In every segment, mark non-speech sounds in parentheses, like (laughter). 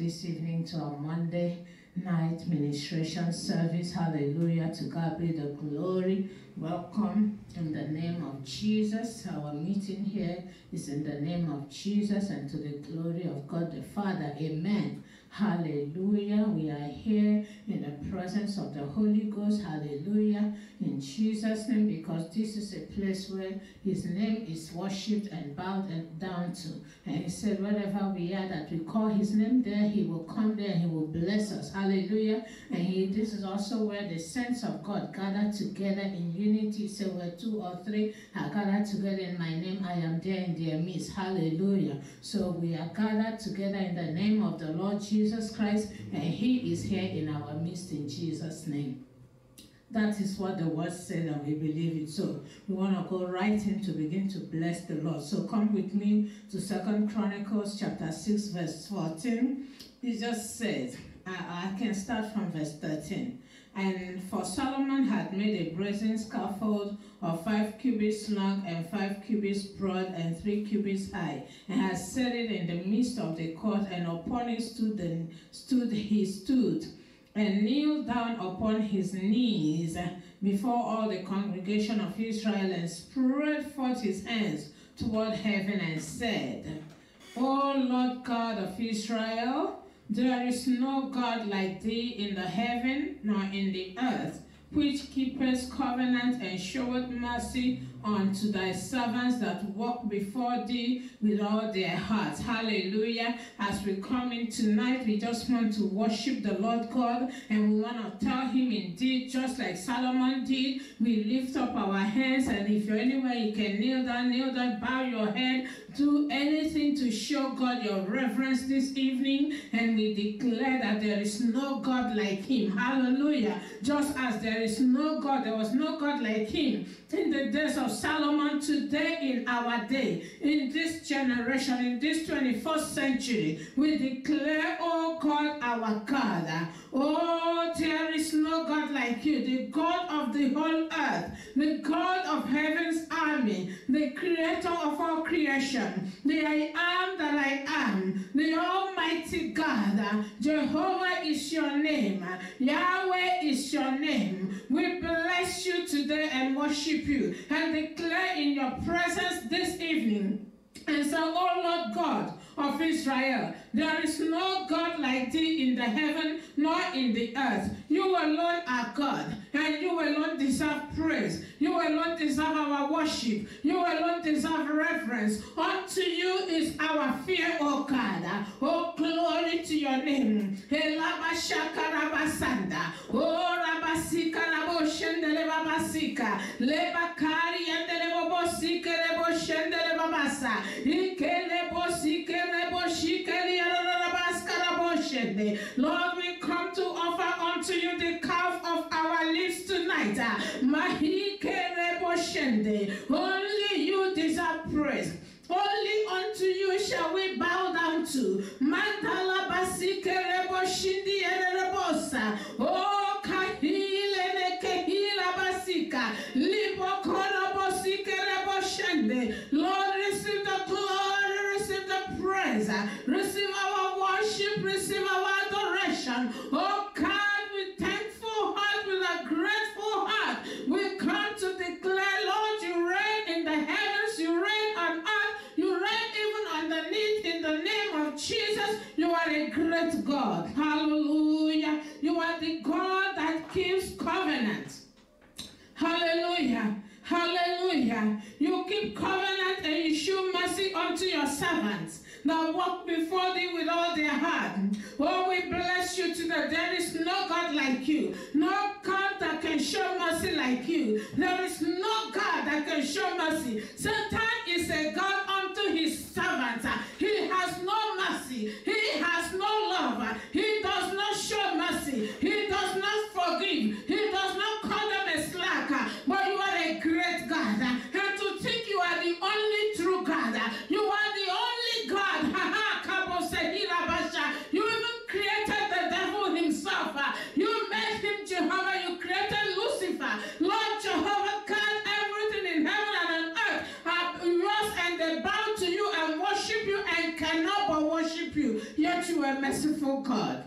this evening to our Monday night ministration service. Hallelujah. To God be the glory. Welcome in the name of Jesus. Our meeting here is in the name of Jesus and to the glory of God the Father. Amen. Hallelujah. We are here in the presence of the Holy Ghost. Hallelujah. In Jesus' name, because this is a place where His name is worshipped and bowed and down to. And He said, wherever we are, that we call His name there, He will come there and He will bless us. Hallelujah. And he, this is also where the saints of God gather together in unity. So where two or three are gathered together in my name, I am there in their midst. Hallelujah. So we are gathered together in the name of the Lord Jesus Christ, and He is here in our midst in Jesus' name. That is what the word said, and we believe it. So we want to go right in to begin to bless the Lord. So come with me to Second Chronicles chapter 6, verse 14. It just says, I, I can start from verse 13. And for Solomon had made a brazen scaffold of five cubits long and five cubits broad and three cubits high, and had set it in the midst of the court, and upon it stood, the, stood he stood, and kneeled down upon his knees before all the congregation of Israel, and spread forth his hands toward heaven, and said, O Lord God of Israel, there is no God like thee in the heaven nor in the earth, which keepeth covenant and showeth mercy unto thy servants that walk before thee with all their hearts. Hallelujah. As we come in tonight, we just want to worship the Lord God and we want to tell him indeed, just like Solomon did, we lift up our hands and if you're anywhere you can kneel down, kneel down, bow your head, do anything to show God your reverence this evening and we declare that there is no God like him. Hallelujah. Just as there is no God, there was no God like him in the days of Solomon today in our day, in this generation, in this 21st century, we declare, oh God, our God, oh, there is no God like you, the God of the whole earth, the God of heaven's army, the creator of all creation, the I am that I am, the Almighty God, Jehovah is your name, Yahweh is your name. We bless you today and worship you and declare in your presence this evening and say, Oh Lord God of Israel, there is no God like thee in the heaven nor in the earth. You alone are God, and you alone deserve praise. You alone deserve our worship. You alone deserve reverence. Unto you is our fear, O God. Oh, glory to your name. Oh, Rabasika, Raboshendele Lord, we come to offer unto you the calf of our lips tonight. Only you deserve praise. Only unto you shall we bow down to. Oh, kahile ne kehila basika. Libo kora bosike shende. Lord, receive the glory, praise, receive our worship, receive our adoration. Oh God, with thankful heart, with a grateful heart, we come to declare, Lord, you reign in the heavens, you reign on earth, you reign even underneath in the name of Jesus. You are a great God. Hallelujah. You are the God that keeps covenant. Hallelujah. Hallelujah. You keep covenant and you show mercy unto your servants that walk before thee with all their heart. Oh, we bless you today. There is no God like you. No God that can show mercy like you. There is no God that can show mercy. Satan is a God unto his servants. He has no mercy. He has no love. He does not show mercy. He does not forgive. He does not call them a slacker. But you are a great God. And to think you are the only true God. You are the only God. You even created the devil himself. You made him Jehovah. You created Lucifer. Lord Jehovah God, everything in heaven and on earth are yours and they bow to you and worship you and cannot but worship you. Yet you a merciful God.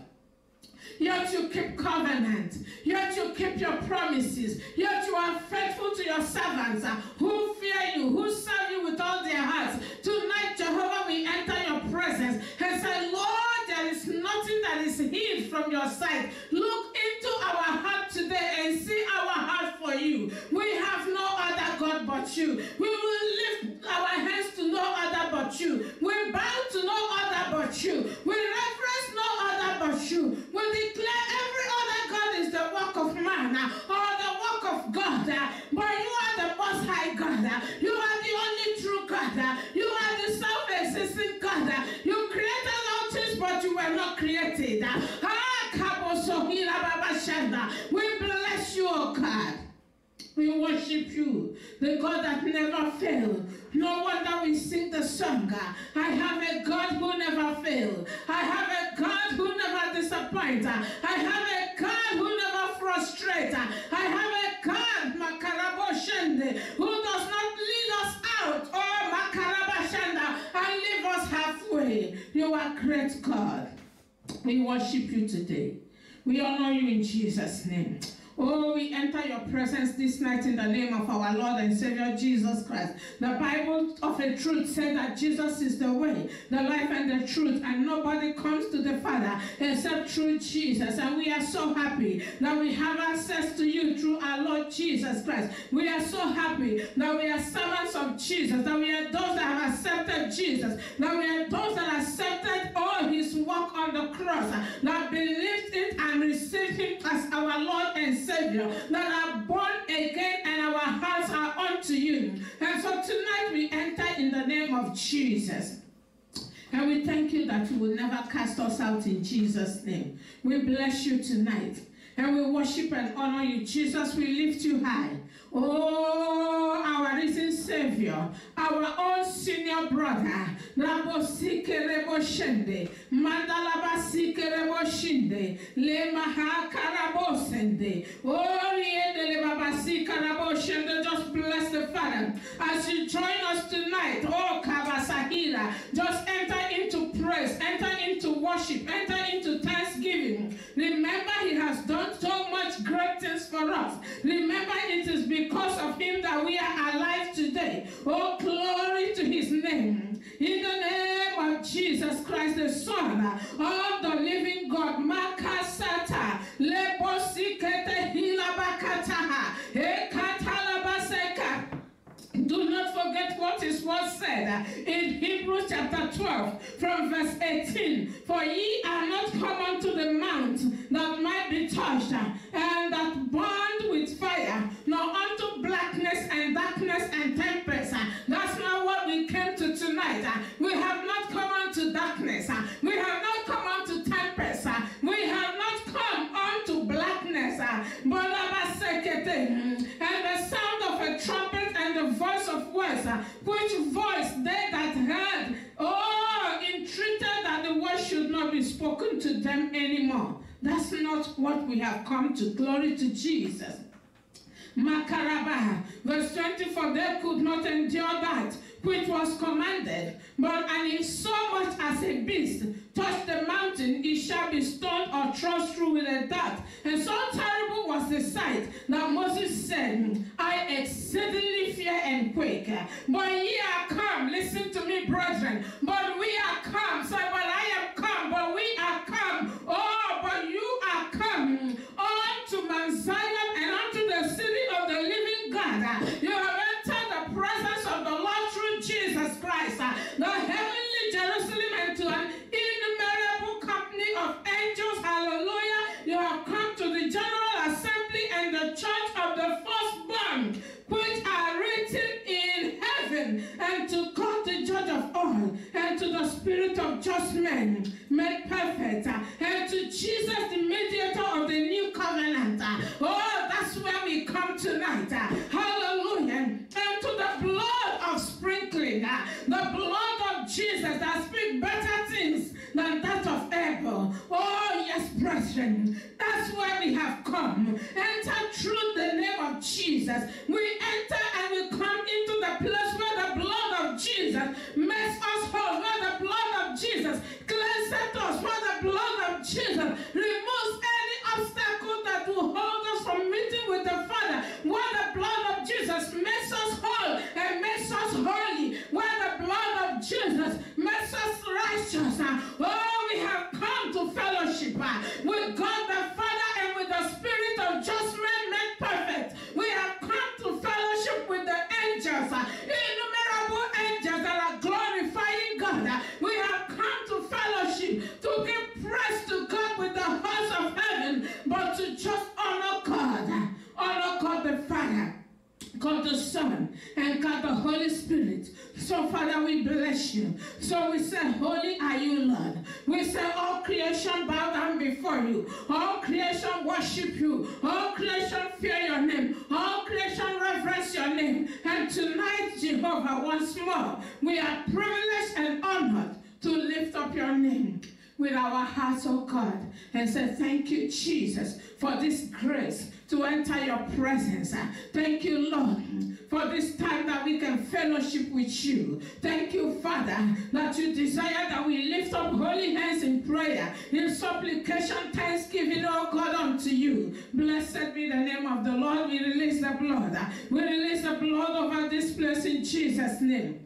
Yet you keep covenant. Yet you keep your promises. Yet you are faithful to your servants uh, who fear you, who serve you with all their hearts. Tonight, Jehovah, we enter your presence and say, Lord, there is nothing that is hid from your sight. Look into our heart today and see our heart for you. We have no other God but you. We will lift our hands to no other but you. We bow to no other but you. We reverence no other but you. We declare every other God is the work of man uh, or the work of God. uh, But you are the most high God. uh, You are the only true God. You are the self-existing God. You created but you were not created. Ah. We bless you, O God. We worship you, the God that never failed. No wonder we sing the song. I have a God who never failed. I have a God who never disappoints. I have a God who never frustrates. I have a God, Makarabo Shende, who does not lead us out, oh Makaraba Shanda, and leave us halfway. You are great God. We worship you today. We honor you in Jesus' name. Oh, we enter your presence this night in the name of our Lord and Savior Jesus Christ. The Bible of a truth said that Jesus is the way, the life, and the truth, and nobody comes to the Father except through Jesus. And we are so happy that we have access to you through our Lord Jesus Christ. We are so happy that we are servants of Jesus, that we are those that have accepted Jesus, that we are those that accepted all his work on the cross, that believed it and received him as our Lord and Savior, that are born again and our hearts are unto you. And so tonight we enter in the name of Jesus. And we thank you that you will never cast us out in Jesus' name. We bless you tonight. And we worship and honor you. Jesus, we lift you high. Oh, our risen Savior, our own senior brother, Rabo Sikerebo Shende, Mandalaba Sikerebo Shinde, Le Mahakarabo Sende, Oh, Shende, just bless the Father as you join us tonight. Oh, Kabasahira, just enter into praise, enter into worship, enter into thanksgiving. Remember, He has done so much great things for us. Remember, it is because of Him that we are alive today. Oh, glory to His name. In the name of Jesus Christ, the Son of the living God, Makasata, Lebosikete Hilabakataha, Ekatalabaseka. Do not forget what is what his said in Hebrews chapter 12 from verse 18. For ye are not come unto the mount that might be touched and that burned with fire, nor unto blackness and darkness and tempest. That's not what we came to tonight. We have not come unto darkness. We have not come unto tempest. We have not come unto blackness. and the sound of a trumpet voice of words, uh, which voice they that heard, oh, entreated that the word should not be spoken to them anymore. That's not what we have come to. Glory to Jesus. Makaraba, verse 24, they could not endure that which was commanded, but and if so much as a beast touch the mountain, it shall be stoned or thrust through with a dart. And so terrible was the sight that Moses said, I exceedingly fear and quake. But ye are come, listen to me, brethren, but we are come. So, but I am come, but we are spirit of just men made perfect, uh, and to Jesus, the mediator of the new covenant. Uh, oh, that's where we come tonight. Hallelujah. And to the blood of sprinkling, uh, the blood of Jesus that speaks better things than that of Abel. Oh, yes, brethren, that's where we have come. Enter through the name of Jesus. We enter and we come into the place where the blood of Jesus makes us whole, where the blood of Jesus cleanses us, where the blood of Jesus removes any obstacle that will hold us from meeting with the Father. Where the blood of Jesus makes us whole and makes us holy. Where the blood of Jesus makes us righteous. Oh, we have come to fellowship uh, with God the Father and with the Spirit of just men made perfect. We have come to fellowship with the angels, uh, innumerable angels that are glorifying God. Uh, We have come to fellowship to give praise to God with the hosts of heaven, but to just honor God, uh, honor God the Father. God the Son and God the Holy Spirit. So, Father, bless you. So we say, Holy are you, Lord. We say, all creation bow down before you. All creation worship you. All creation fear your name. All creation reverence your name. And tonight, Jehovah, once more, we are privileged and honored to lift up your name with our hearts, oh God, and say, Thank you, Jesus, for this grace to enter your presence. Thank you, Lord, for this time that we can fellowship with you. Thank you, Father, that you desire that we lift up holy hands in prayer, in supplication, thanksgiving, oh God, unto you. Blessed be the name of the Lord. We release the blood. We release the blood over this place in Jesus' name.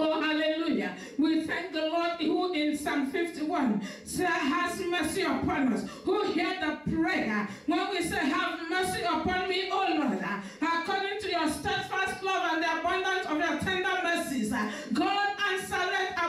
Oh, hallelujah. We thank the Lord who in Psalm 51 say, has mercy upon us, who hear the prayer. When we say, have mercy upon me, O Lord, according to your steadfast love and the abundance of your tender mercies, God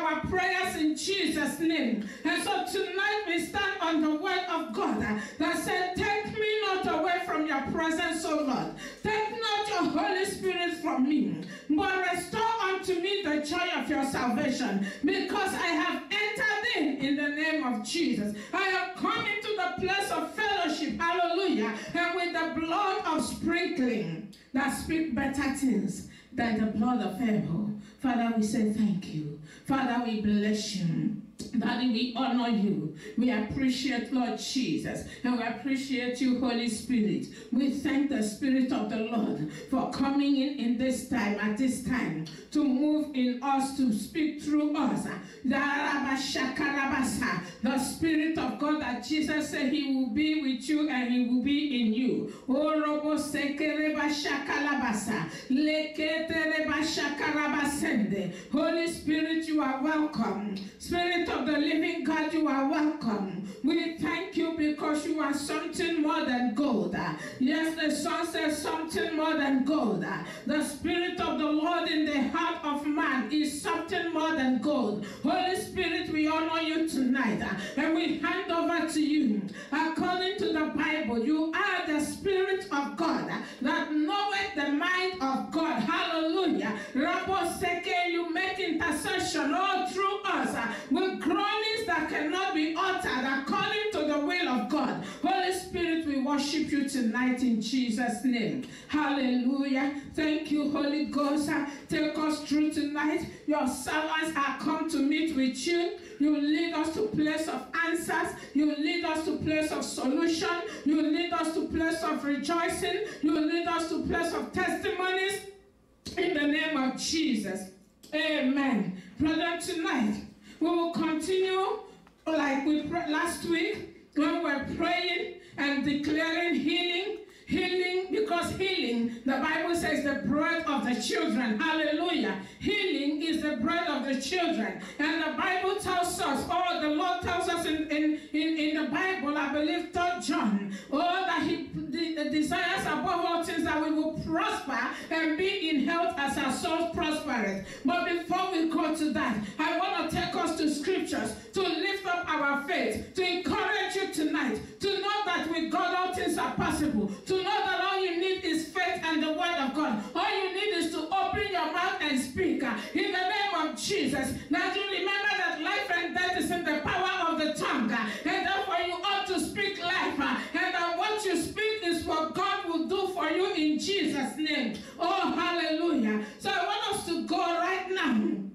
our prayers in Jesus' name. And so tonight we stand on the word of God that said, take me not away from your presence, O Lord. Take not your Holy Spirit from me, but restore unto me the joy of your salvation, because I have entered in in the name of Jesus. I have come into the place of fellowship, hallelujah, and with the blood of sprinkling that speak better things than the blood of Abel. Father, we say thank you. Father, we bless you. Daddy, we honor you. We appreciate Lord Jesus. And we appreciate you, Holy Spirit. We thank the Spirit of the Lord for coming in in this time, at this time, to move in us, to speak through us. The Spirit of God that Jesus said he will be with you and he will be in you. Holy Spirit, you are welcome. Spirit of the living God, you are welcome. We because you are something more than gold. Yes, the song says something more than gold. The Spirit of the Lord in the heart of man is something more than gold. Holy Spirit, we honor you tonight and we hand over to you. According to the Bible, you are the Spirit of God that knoweth the mind of God. Hallelujah. Raboseke, you make intercession all through us with groanings that cannot be uttered according to the will of God. Holy Spirit, we worship you tonight in Jesus' name. Hallelujah. Thank you, Holy Ghost. Take us through tonight. Your servants are come to meet with you. You lead us to place of answers. You lead us to place of solution. You lead us to place of rejoicing. You lead us to place of testimonies. In the name of Jesus. Amen. Brother, tonight we will continue like we last week when we're praying and declaring healing. Healing, because healing, the Bible says the bread of the children. Hallelujah. Healing is the bread of the children. And the Bible tells us, oh, the Lord tells us in, in, in, in the Bible, I believe, 3 John, oh, that he the, the desires above all things that we will prosper and be in health as our souls prospers. But before we go to that, I want to take us to scriptures to lift up our faith, to encourage you tonight, to know that with God all things are possible, to know that all you need is faith and the word of God. All you need is to open your mouth and speak uh, in the name of Jesus. Now you remember that life and death is in the power of the tongue, uh, and therefore you ought to speak life, uh, and that what you speak is what God will do for you in Jesus' name. Oh, hallelujah. So I want us to go right now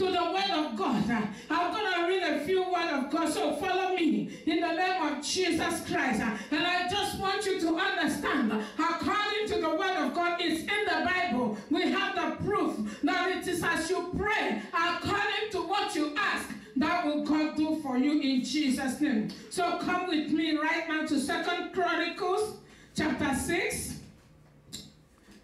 to the word of God. I'm going to read a few words of God, so follow me in the name of Jesus Christ. And I just want you to understand, according to the word of God, it's in the Bible. We have the proof that it is as you pray, according to what you ask, that will God do for you in Jesus' name. So come with me right now to Second Chronicles chapter 6.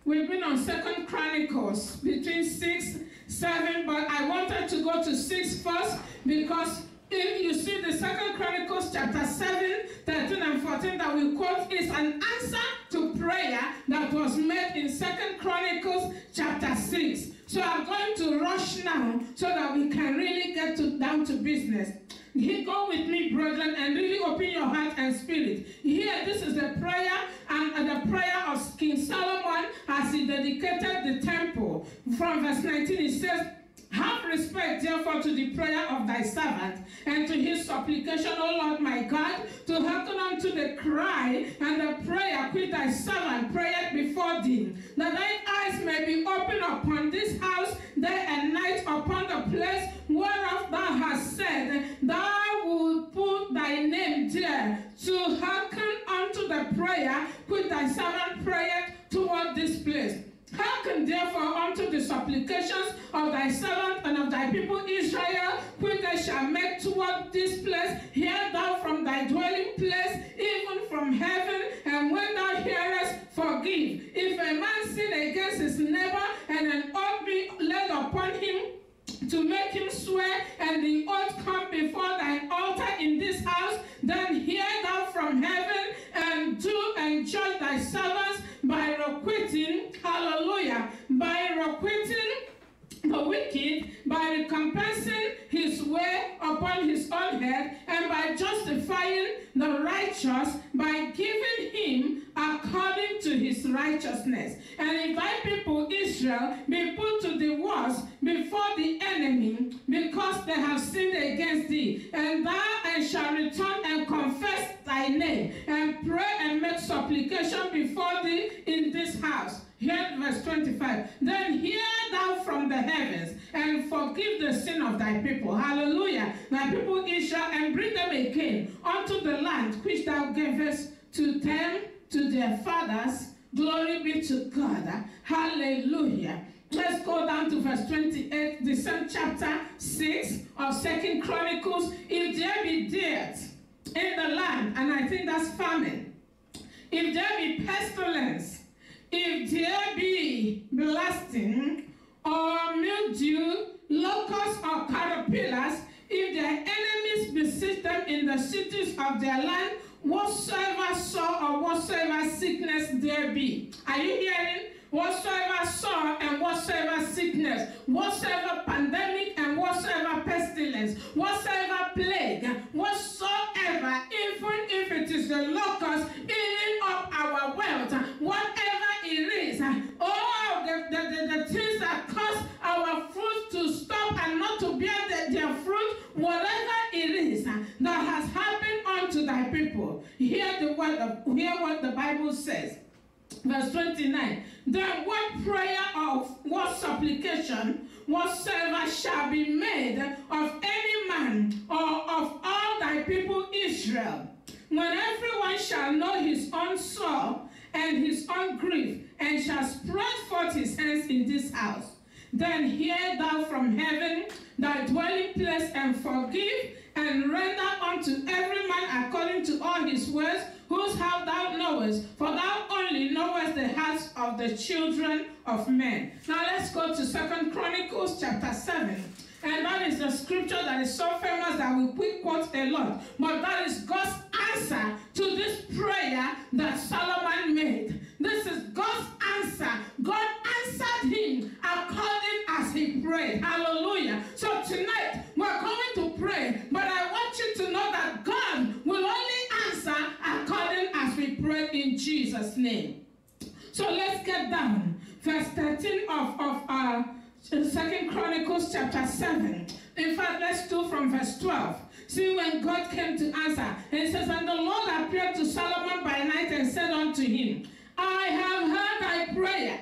We've been on Second Chronicles between 6, 7, but I wanted to go to 6 first because if you see the Second Chronicles chapter 7, 13 and 14 that we quote is an answer to prayer that was made in Second Chronicles chapter 6. So I'm going to rush now so that we can really get to, down to business. Go with me, brethren, and really open your heart and spirit. Here, this is the prayer and, and the prayer of King Solomon as he dedicated the temple. From verse 19, it says, have respect, therefore, to the prayer of thy servant and to his supplication, O Lord my God, to hearken unto the cry and the prayer which thy servant prayed before thee, that thine eyes may be open upon this house day and night upon the place whereof thou hast said, thou wilt put thy name there, to hearken unto the prayer which thy servant prayed toward this place. Hearken therefore unto the supplications of thy servant and of thy people Israel, which they shall make toward this place. Hear thou from thy dwelling place, even from heaven, and when thou hearest, forgive. If a man sin against his neighbor, and an oath be laid upon him, to make him swear, and the oath come before thine altar in this house, then hear thou from heaven, and do and judge thy servants by requiting, hallelujah, by requiting the wicked, by recompensing his way upon his own head, and by justifying the righteous, by giving him according to his righteousness. And if thy people Israel be put to the worst before the enemy, because they have sinned against thee, and thou and shall return and confess thy name, and pray and make supplication before thee in this house. Here, verse 25. Then hear thou from the heavens and forgive the sin of thy people. Hallelujah. Thy people Israel and bring them again unto the land which thou gavest to them, to their fathers. Glory be to God. Hallelujah. Let's go down to verse 28, the same chapter 6 of Second Chronicles. If there be death in the land, and I think that's famine, if there be pestilence, if there be blasting or mildew, locusts or caterpillars, if their enemies besiege them in the cities of their land, whatsoever sore or whatsoever sickness there be. Are you hearing? Whatsoever sore and whatsoever sickness, whatsoever pandemic and whatsoever pestilence, whatsoever plague, whatsoever, even if it is the locust eating up our wealth, whatever it is, all the, the, the, the things that cause our fruit to stop and not to bear the, their fruit, whatever it is that has happened unto thy people, hear the word of, hear what the Bible says. Verse 29. Then what prayer of what supplication whatsoever shall be made of any man or of all thy people Israel, when everyone shall know his own sorrow and his own grief, and shall spread forth his hands in this house, then hear thou from heaven thy dwelling place and forgive and render unto every man according to all his words, whose house thou knowest, for thou only knowest the hearts of the children of men. Now let's go to Second Chronicles chapter 7. And that is the scripture that is so famous that we quick quote a lot. But that is God's answer to this prayer that Solomon made. This is God's answer. God answered him according as he prayed. Name. So let's get down. Verse 13 of, of uh, Second Chronicles chapter 7. In fact, let's do from verse 12. See when God came to answer. And says, And the Lord appeared to Solomon by night and said unto him, I have heard thy prayer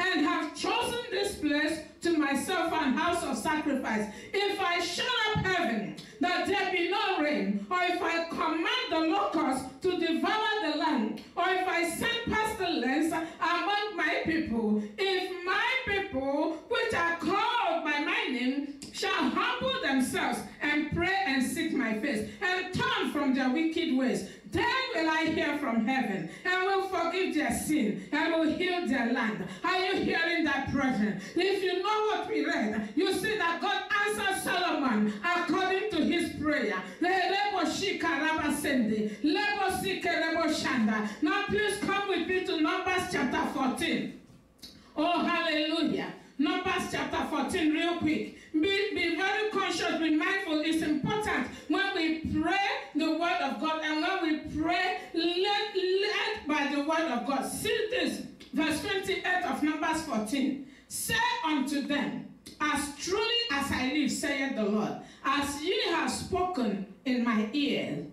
and have chosen this place to myself an house of sacrifice. If I shut up heaven, that there be no rain, or if I command the locusts to devour the land, or if I send pestilence among my people, if my people, which are called by my name, shall humble themselves and pray and seek my face and turn from their wicked ways. Then will I hear from heaven and will forgive their sin and will heal their land. Are you hearing that, brethren? If you know what we read, you see that God answered Solomon according to his prayer. Now please come with me to Numbers chapter 14. Oh, hallelujah. Numbers chapter 14, real quick. Be, be very conscious, be mindful. It's important when we pray the word of God and when we pray led, led by the word of God. See this, verse 28 of Numbers 14. Say unto them, As truly as I live, saith the Lord, as ye have spoken in my ears,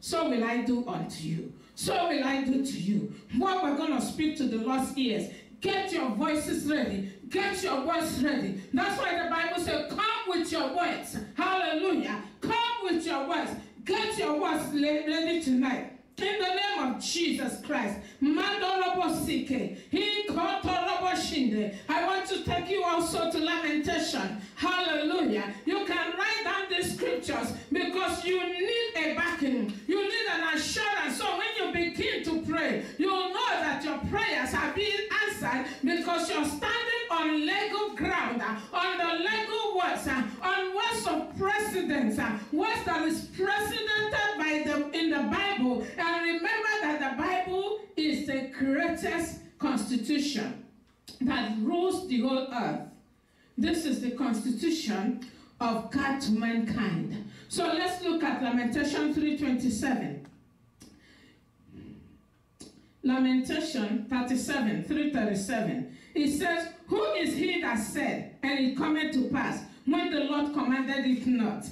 so will I do unto you. So will I do to you. What we're going to speak to the Lord's ears. Get your voices ready. Get your words ready. That's why the Bible says, Come with your words. Hallelujah. Come with your words. Get your words ready tonight. In the name of Jesus Christ. I want to take you also to lamentation. Hallelujah. You can write down the scriptures because you need a backing. You need an assurance. So when you begin to pray, you'll know that your prayers are being answered because you're standing legal ground, uh, on the legal words, uh, on words of precedence, uh, words that is precedented by the in the Bible. And remember that the Bible is the greatest constitution that rules the whole earth. This is the constitution of God to mankind. So let's look at Lamentation 327. Lamentation 37, 337. It says, Who is he that said, and it cometh to pass, when the Lord commanded it not?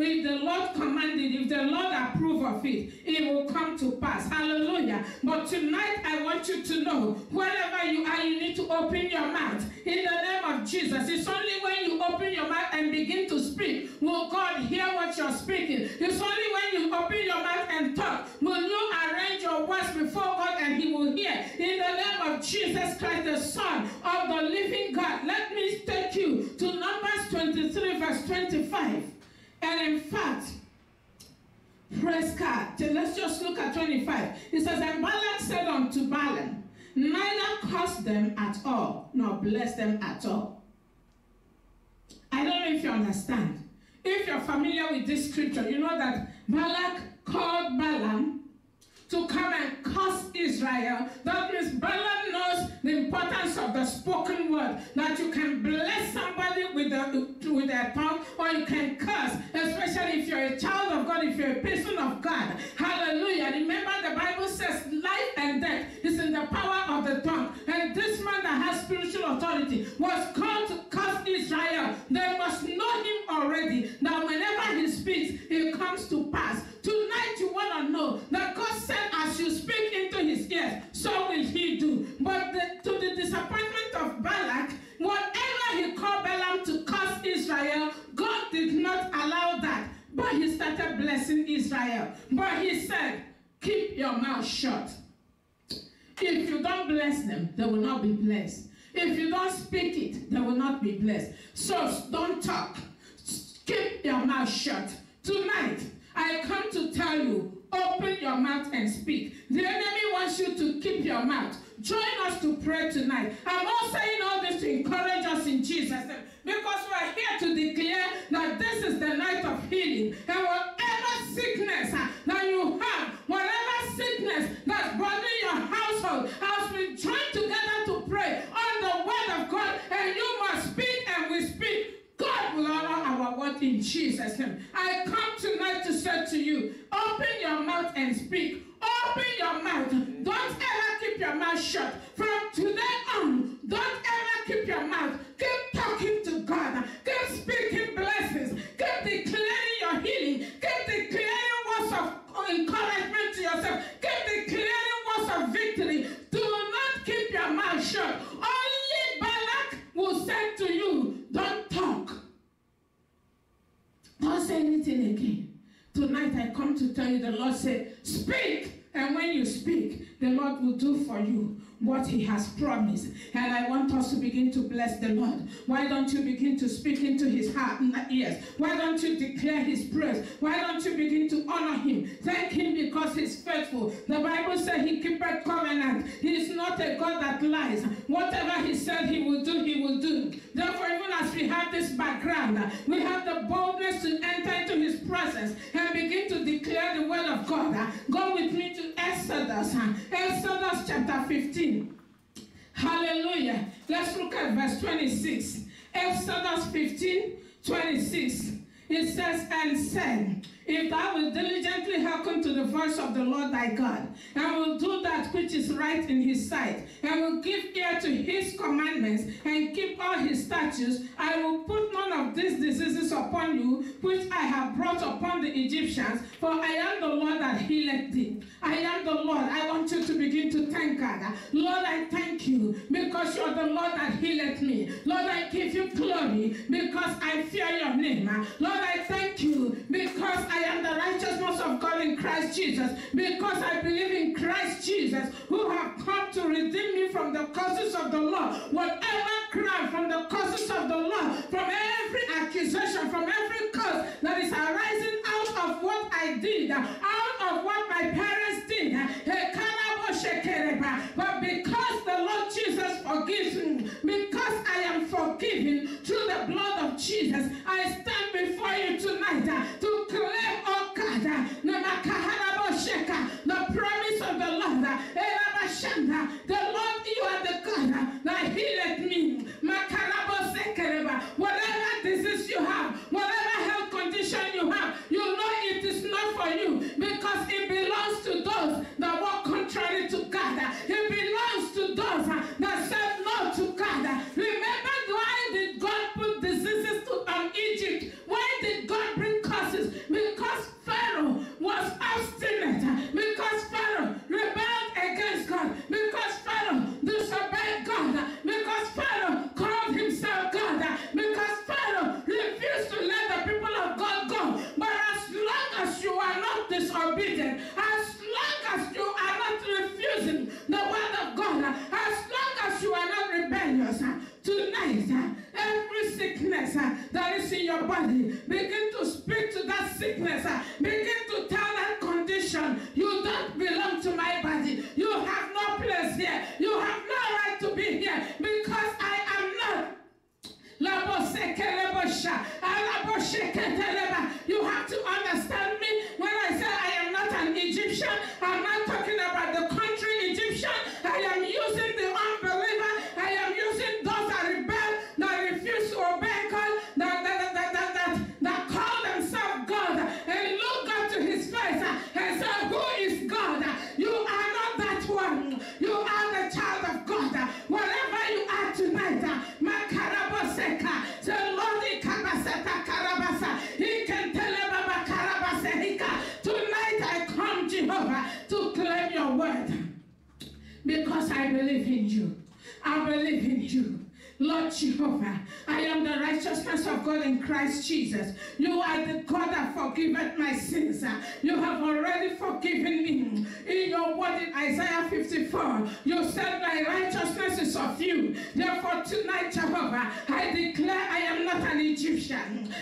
If the Lord commanded, if the Lord approve of it, it will come to pass. Hallelujah. But tonight I want you to know, wherever you are, you need to open your mouth. In the name of Jesus. It's only when you open your mouth and begin to speak will God hear what you're speaking. It's only when you open your mouth and talk will you arrange your words before God and he will hear. In the name of Jesus Christ, the Son of the living God. Let me take you to Numbers 23 verse 25. And in fact, praise God. Let's just look at 25. It says, And Balak said unto Balaam, Neither curse them at all, nor bless them at all. I don't know if you understand. If you're familiar with this scripture, you know that Balak called Balaam to come and curse Israel. That means Balaam knows the importance of the spoken word. That you can bless somebody with, the, with their tongue or you can curse. Especially if you're a child of God, if you're a person of God. Hallelujah. Remember the Bible says life and death is in the power of the tongue. And this man that has spiritual authority was called to curse Israel. They must know him already. That whenever he speaks, it comes to pass. Tonight you want to know that God said as you speak into his ears, so will he do. But the, to the disappointment of Balak, whatever he called Balaam to curse Israel, God did not allow that. But he started blessing Israel. But he said, keep your mouth shut. If you don't bless them, they will not be blessed. If you don't speak it, they will not be blessed. So don't talk. Keep your mouth shut. Tonight, I come to tell you, open your mouth and speak. The enemy wants you to keep your mouth. Join us to pray tonight. I'm not saying all this to encourage us in Jesus' name because we're here to declare that this is the night of healing. And whatever sickness that you have, whatever sickness that's bothering your household, as we join together to pray on the word of God, and you must speak and we speak, God will word in Jesus' name. I come tonight to say to you, open your mouth and speak. Open your mouth. Don't ever keep your mouth shut. From today on, don't ever keep your mouth. Keep talking to God. Keep speaking blessings. Keep declaring your healing. Keep declaring words of encouragement to yourself. Keep declaring words of victory. Do not keep your mouth shut. Only Balak will say to you, don't talk. Don't say anything again. Tonight I come to tell you the Lord said, speak And when you speak, the Lord will do for you what he has promised. And I want us to begin to bless the Lord. Why don't you begin to speak into his heart and ears? Why don't you declare his praise? Why don't you begin to honor him? Thank him because he's faithful. The Bible says he keepeth covenant. He is not a God that lies. Whatever he said he will do, he will do. Therefore, even as we have this background, we have the boldness to enter into his presence and begin to declare the word of God. Go with me to Exodus. Exodus chapter 15. Hallelujah. Let's look at verse 26. Exodus 15, 26. It says, and said, if thou wilt diligently hearken to the voice of the Lord thy God, and will do that which is right in his sight, and will give ear to his commandments, and keep all his statutes, I will put none of these diseases upon you, which I have brought upon the Egyptians, for I am the Lord that healeth thee. I am the Lord. I want you to begin to thank God. Lord, I thank you because you're the Lord that healeth me. Lord, I give you glory because I fear your name. Lord, I thank you because I am the righteousness of God in Christ Jesus. Because I believe in Christ Jesus, who have come to redeem me from the curses of the law. Whatever crime from the curses of the law, from every accusation, from every curse that is arising out of what I did, out of what my parents did. But because the Lord Jesus forgives me, because I am forgiven through the blood of Jesus, I stand before you tonight uh, to claim, oh God, uh, uh, the promise of the Lord. Eh, the Lord, you are the God that healeth me. Whatever disease you have, whatever health condition you have, you know it is not for you because it belongs to those that walk contrary to God. It belongs to those that said no to God. Remember why did God put diseases to um, Egypt? Why did God bring curses? Because Pharaoh was obstinate. Because Pharaoh rebelled against God. Because Pharaoh disobeyed God. Because Pharaoh called himself God. Because Pharaoh refused to let the people of God go. But as long as you are not disobedient, as long as you are not refusing the word of God, as long as you are not rebellious, uh, tonight, uh, every sickness uh, that is in your body, begin to speak to that sickness. Begin to tell that condition, you don't belong to my body. You have no place here. You have no right to be here because God in Christ Jesus. You are the God that forgiveth my sins. You have already forgiven me. In your word in Isaiah 54, you said my righteousness is of you. Therefore, tonight, Jehovah, I declare I am not an Egyptian.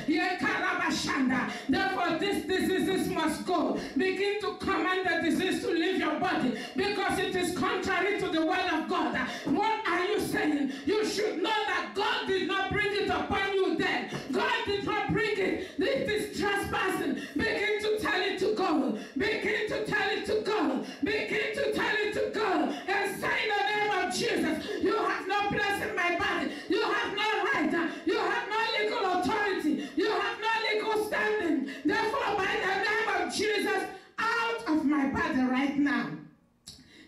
Therefore, these diseases must go. Begin to command the disease to leave your body because it is contrary to the word of God. What are you saying? You should know that God did not bring it upon you then. God did not bring it. This is trespassing. Begin to tell it to go. Begin to tell it to go. Begin to tell it to go. And say in the name of Jesus, you have no place in my body. You have no right. You have no legal authority. You have no legal standing. Therefore, by the name of Jesus, out of my body right now.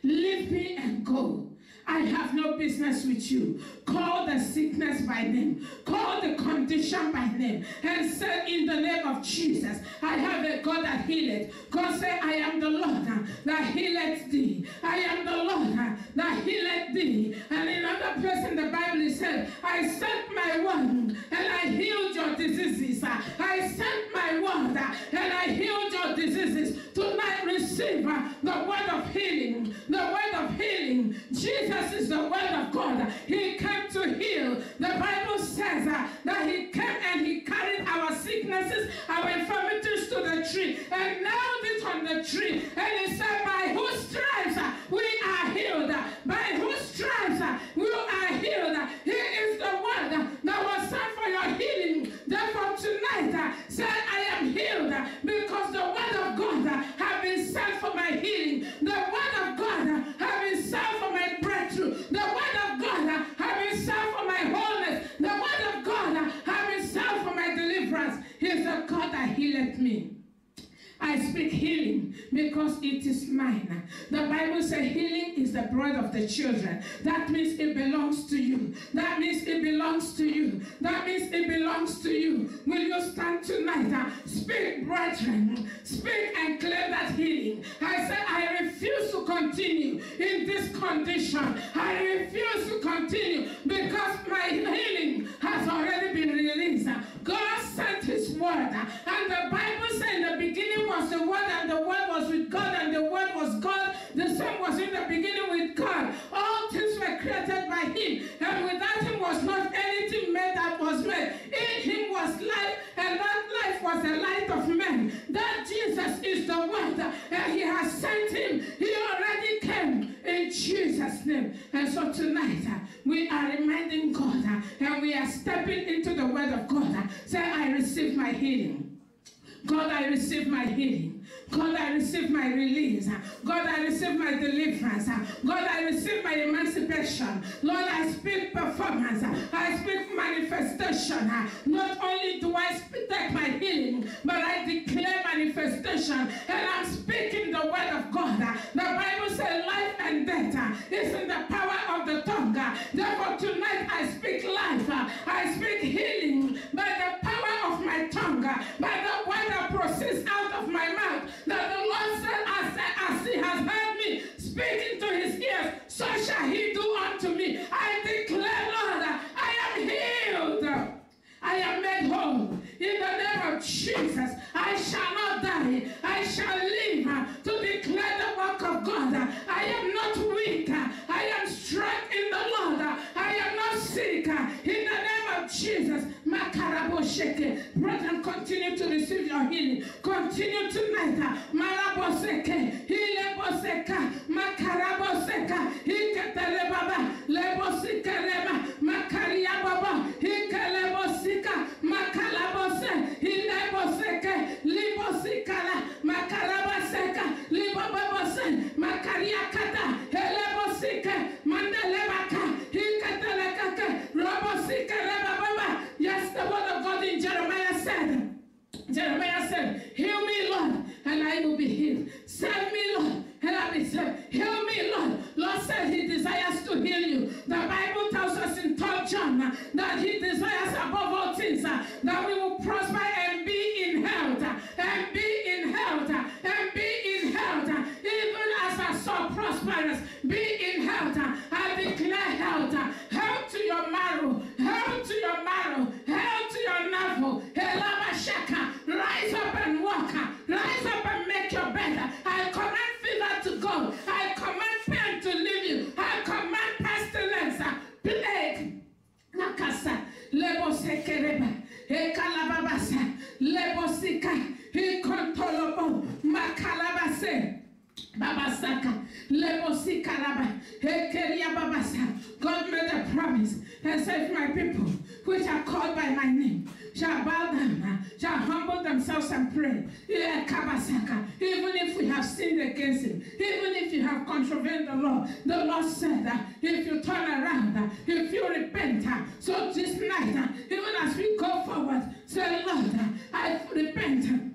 Leave me and go. I have no business with you. Call the sickness by name. Call the condition by name. And say in the name of Jesus, I have a God that healeth. God say, I am the Lord that healeth thee. I am the Lord that healeth thee. And in another place in the Bible it said, I sent my word and I healed your diseases. I sent my word and I healed your diseases. Tonight receive the the tree. Belongs to you. That means it belongs to you. Will you stand tonight? Uh, speak, brethren. Speak and claim that healing. I say, I refuse to continue in this condition. I refuse to continue because my healing has already been released. God sent his word. And the Bible said in the beginning was the word, and the word was with God, and the word was God. The same was in the beginning with God. All things were created by him, and without him was not anything made that was made. In him was life, and that life was the light of men. That Jesus is the word, and he has sent him. He already came in Jesus' name. And so tonight, we are reminding God, and we are stepping into the word of God. Say, I receive my healing. God, I receive my healing. God, I receive my release. God, I receive my deliverance. God, I receive my emancipation. Lord, I speak performance. I speak manifestation. Not only do I speak my healing, but I declare manifestation. And I'm speaking the word of God. The Bible says life and death is in the power of the tongue. Therefore, tonight I speak life. I speak healing by the power of my tongue, by the continue to receive your healing. Continue tonight. Maraboseke. Uh, Hileboseka. Makaraboseka. Hiketelebaba. Lebosikereba. Makaria baba. Hikelebosika. Makalabose. Hileboseke. Libosikala. Makarabaseka. Libababose. Makariakata. Helebosike. Mandelebaka. Hiketelekake. Robosike. Rebababa. Yes, the word of God in Jeremiah said. Jeremiah said, Heal me, Lord, and I will be healed. Save me, Lord, and I will be saved. Heal me, Lord. Lord said He desires to heal you. The Bible tells us in 3 John that He desires above all things uh, that we will prosper and be in health, uh, and be in health, uh, and be even as I saw prosperous. Be in health. I declare health, health to your marrow, health to your marrow, health to your navel. Rise up and walk. Rise up and make your bed. I command fever to go. I command pain to leave you. I command pestilence, plague. Nakasa, lebosekereba, ekalababasa, lebosika, ikontolobo, makalabase. Babasaka, Lebosikaraba, Hekeria Babasa. God made a promise and said, My people, which are called by my name, shall bow down, shall humble themselves and pray. Even if we have sinned against him, even if you have contravened the law, the Lord said that if you turn around, if you repent, so this night, even as we go forward, say, Lord, I repent.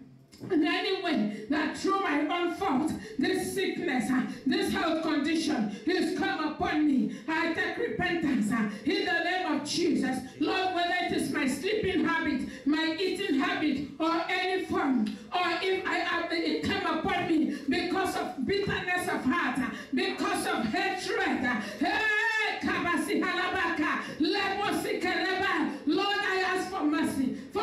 In any way that through my own fault, this sickness, uh, this health condition is come upon me. I take repentance uh, in the name of Jesus. Lord, whether it is my sleeping habit, my eating habit, or any form, or if I have it come upon me because of bitterness of heart, uh, because of hatred. Hey, Kabasi Halabaka, Lebosi Kereba.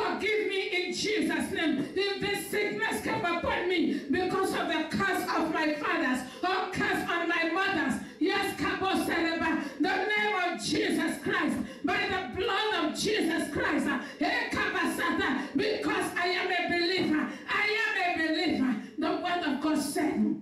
Forgive me in Jesus' name. If this sickness came upon me because of the curse of my fathers or curse on my mothers, yes, Kaboseleba, the name of Jesus Christ, by the blood of Jesus Christ, eh, because I am a believer, I am a believer. The word of God said,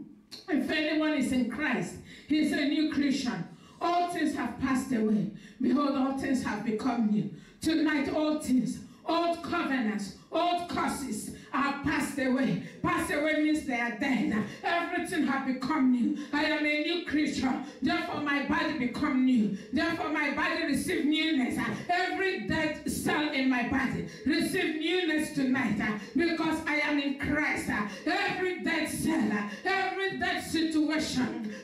if anyone is in Christ, he is a new creation. All things have passed away. Behold, all things have become new. Tonight, all things old covenants, old curses are passed away. Passed away means they are dead. Everything has become new. I am a new creature. Therefore, my body become new. Therefore, my body receive newness. Every dead cell in my body receive newness tonight because I am in Christ. Every dead cell, every dead situation,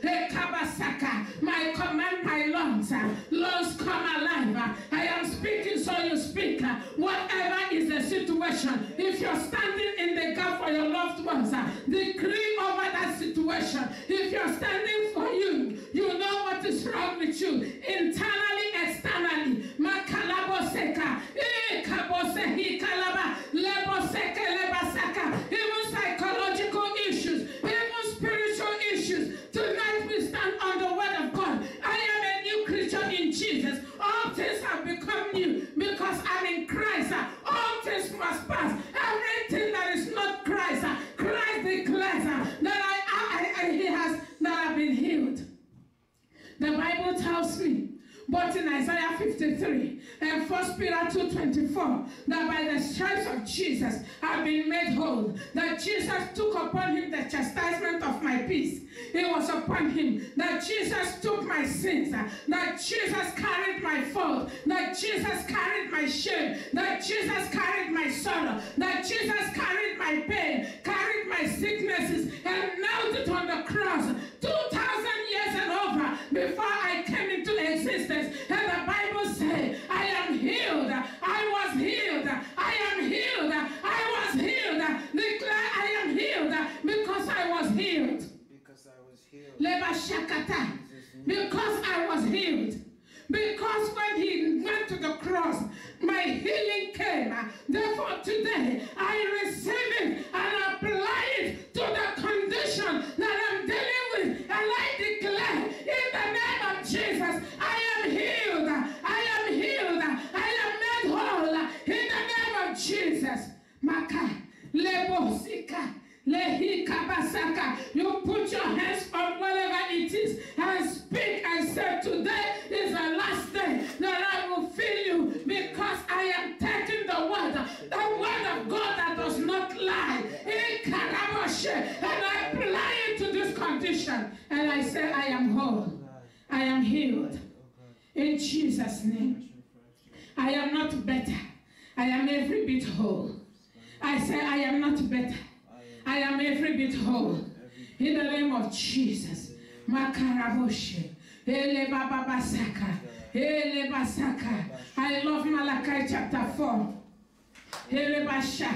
my command, my lungs, lungs come alive. I am speaking, so you speak. Whatever is the situation, if you're standing in the gap for your loved ones, uh, decree over that situation. If you're standing for you, you know what is wrong with you. Internally, externally. Lebasaka. Even psychological issues. Even spiritual issues. Tonight we stand on the word of God. I am a new creature in Jesus. All things have become new because I'm in Christ. All things must pass. Isaiah 53 and 1 Peter 2.24 that by the stripes of Jesus I've been made whole. That Jesus took upon him the chastisement of my peace. It was upon him that Jesus took my sins. That Jesus carried my fault. That Jesus carried my shame. That Jesus carried my sorrow. That Jesus carried my pain, carried my sicknesses and it on the cross 2,000 years and over before I came existence. And the Bible says, I am healed. I was healed. I am healed. I was healed. Declare I am healed because I was healed. Because I was healed. Because I was healed. Because when he went to the cross, my healing came. Therefore, today I receive it and apply it to the condition that I'm dealing with. And I declare in the name of Jesus, I am healed. I am healed. I am made whole in the name of Jesus. Maka, lebosika. Lehikabasaka. You put your hands on whatever it is and speak and say, Today is the last day that I will feel you because I am taking the word, the word of God that does not lie. Ikaraboshe. And I apply it to this condition. And I say, I am whole. I am healed. In Jesus' name. I am not better. I am every bit whole. I say, I am not better. I am every bit whole. In the name of Jesus. Makaraboshe. Ele baba basaka. Ele basaka. I love Malachi chapter 4. Ele basha.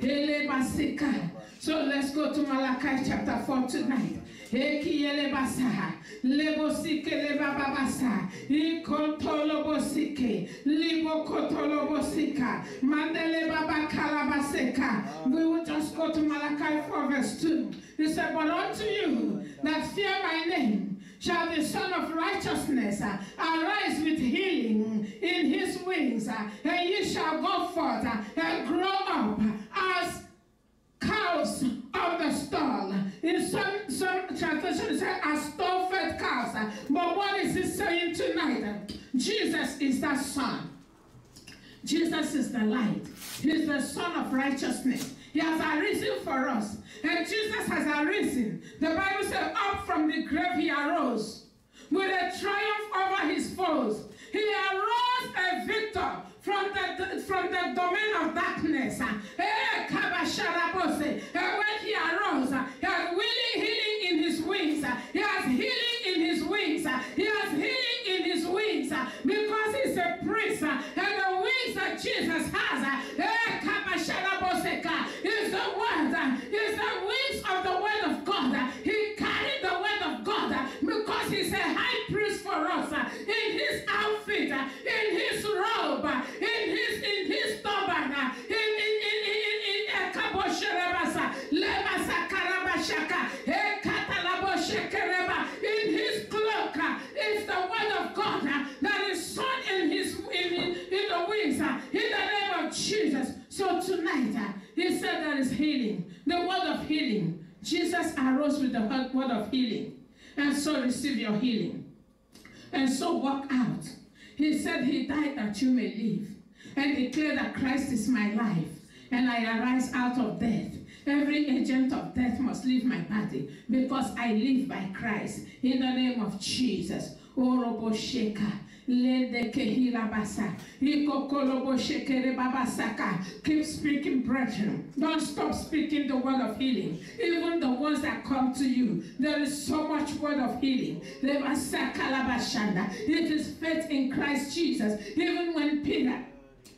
Ele basika. So let's go to Malachi chapter 4 tonight. Eki ele basaha. Lebosike le baba basa. Ikontolo bosike. Libo kotolo bosika. Mandele baba kalabaseka. We will just go to Malachi 4 verse 2. He said, But unto you that fear my name shall the Son of Righteousness uh, arise with healing in his wings, uh, and ye shall go forth uh, and grow up as cows of the stall. In some, some it says as stall-fed. Uh, But what is it saying tonight? Jesus is that son. Jesus is the light. He is the son of righteousness. He has arisen for us. And Jesus has arisen. The Bible says, up from the grave he arose with a triumph over his foes. He arose a victor from the, from the domain of darkness. Eh. And when he arose, he has willing healing in his wings. He has healing in his wings. He has healing in his wings because he's a priest. And the wings that Jesus has eh, is the word, is the wings of the word of God. He because he's a high priest for us. Uh, in his outfit, uh, in his robe, uh, in his in his turban, in in in in in, a kabosherebasa, lebasa karabashaka, in his cloak is the word of God that is sown in his in, in, in the wings in the name of Jesus. So tonight he said there is healing, the word of healing. Jesus arose with the word of healing. And so receive your healing. And so walk out. He said he died that you may live. And declare that Christ is my life. And I arise out of death. Every agent of death must leave my body because I live by Christ. In the name of Jesus. Oh, Orobo Sheka. Keep speaking, brethren. Don't stop speaking the word of healing. Even the ones that come to you, there is so much word of healing. It is faith in Christ Jesus. Even when Peter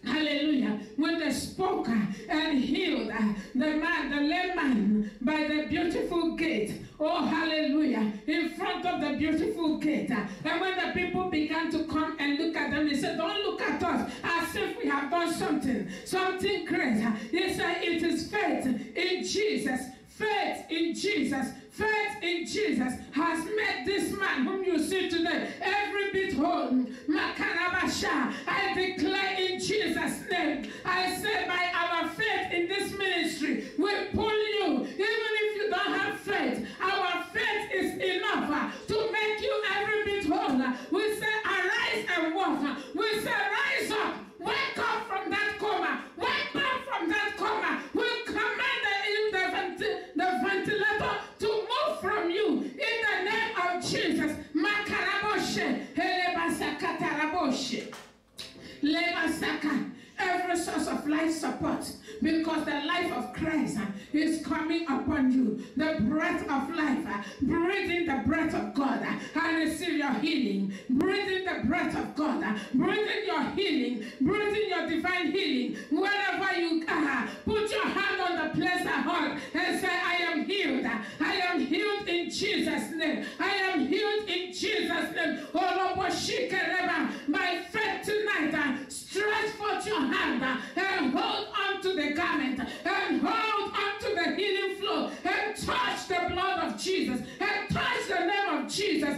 Hallelujah. When they spoke and healed uh, the man, the lame man by the beautiful gate. Oh, hallelujah. In front of the beautiful gate. And when the people began to come and look at them, they said, Don't look at us as if we have done something, something great. He said, It is faith in Jesus. Faith in Jesus Faith in Jesus has made this man whom you see today every bit whole. I declare in Jesus' name, I say by our faith in this ministry, we pull you. Even if you don't have faith, our faith is enough uh, to make you every bit whole. We say, arise and walk. We say, rise up. Wake up from that coma. Wake up from that coma. We command the, the, the ventilator to from you in the name of Jesus. Makaraboshe, Helebasakataraboshe, Lebasaka, every source of life support because the life of Christ uh, is coming upon you. The breath of life, uh, breathe in the breath of God uh, and receive your healing. Breathe in the breath of God. Breathe in your healing. Breathe in your divine healing. Wherever you are, put your hand on the place I hold and say, I am healed. I am healed in Jesus' name. I am healed in Jesus' name. My faith tonight, stretch forth your hand and hold on to the garment and hold on to the healing flow and touch the blood of Jesus and touch the name of Jesus.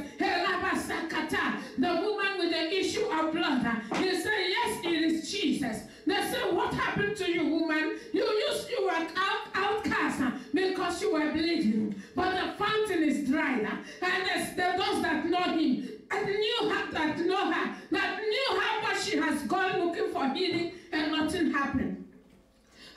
The woman with the issue of blood, they say, yes, it is Jesus. They say, what happened to you, woman? You used you were out, outcast because you were bleeding, but the fountain is dried. And the, those that know him, and knew her, that know her, that knew how much she has gone looking for healing and nothing happened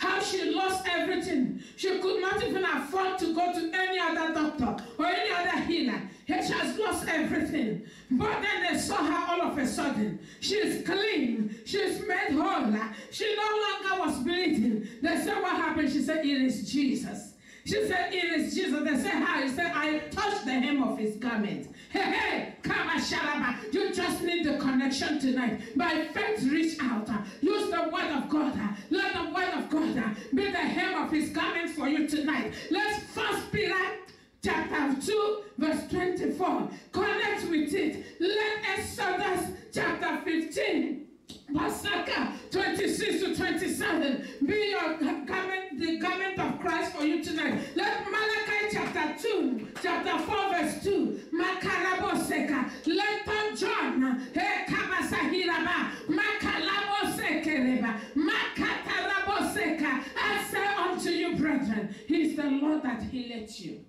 how she lost everything. She could not even afford to go to any other doctor or any other healer. She has lost everything. But then they saw her all of a sudden. She's clean. She's made whole. She no longer was bleeding. They said, what happened? She said, it is Jesus. She said, It is Jesus. They said, How? He said, I touched the hem of his garment. Hey, hey, come Shalaba. You just need the connection tonight. By faith, reach out. Use the word of God. Let the word of God be the hem of his garment for you tonight. Let's first be like chapter 2, verse 24. Connect with it. Let Exodus chapter 15 Pasaka 26 to 27 be your garment, the garment of Christ for you tonight. Let Malachi chapter 2, chapter 4, verse 2, Makaraboseka, let John, He Kabasahiraba, Makalabosekereba, Makataraboseka. I say unto you, brethren, He is the Lord that He healeth you.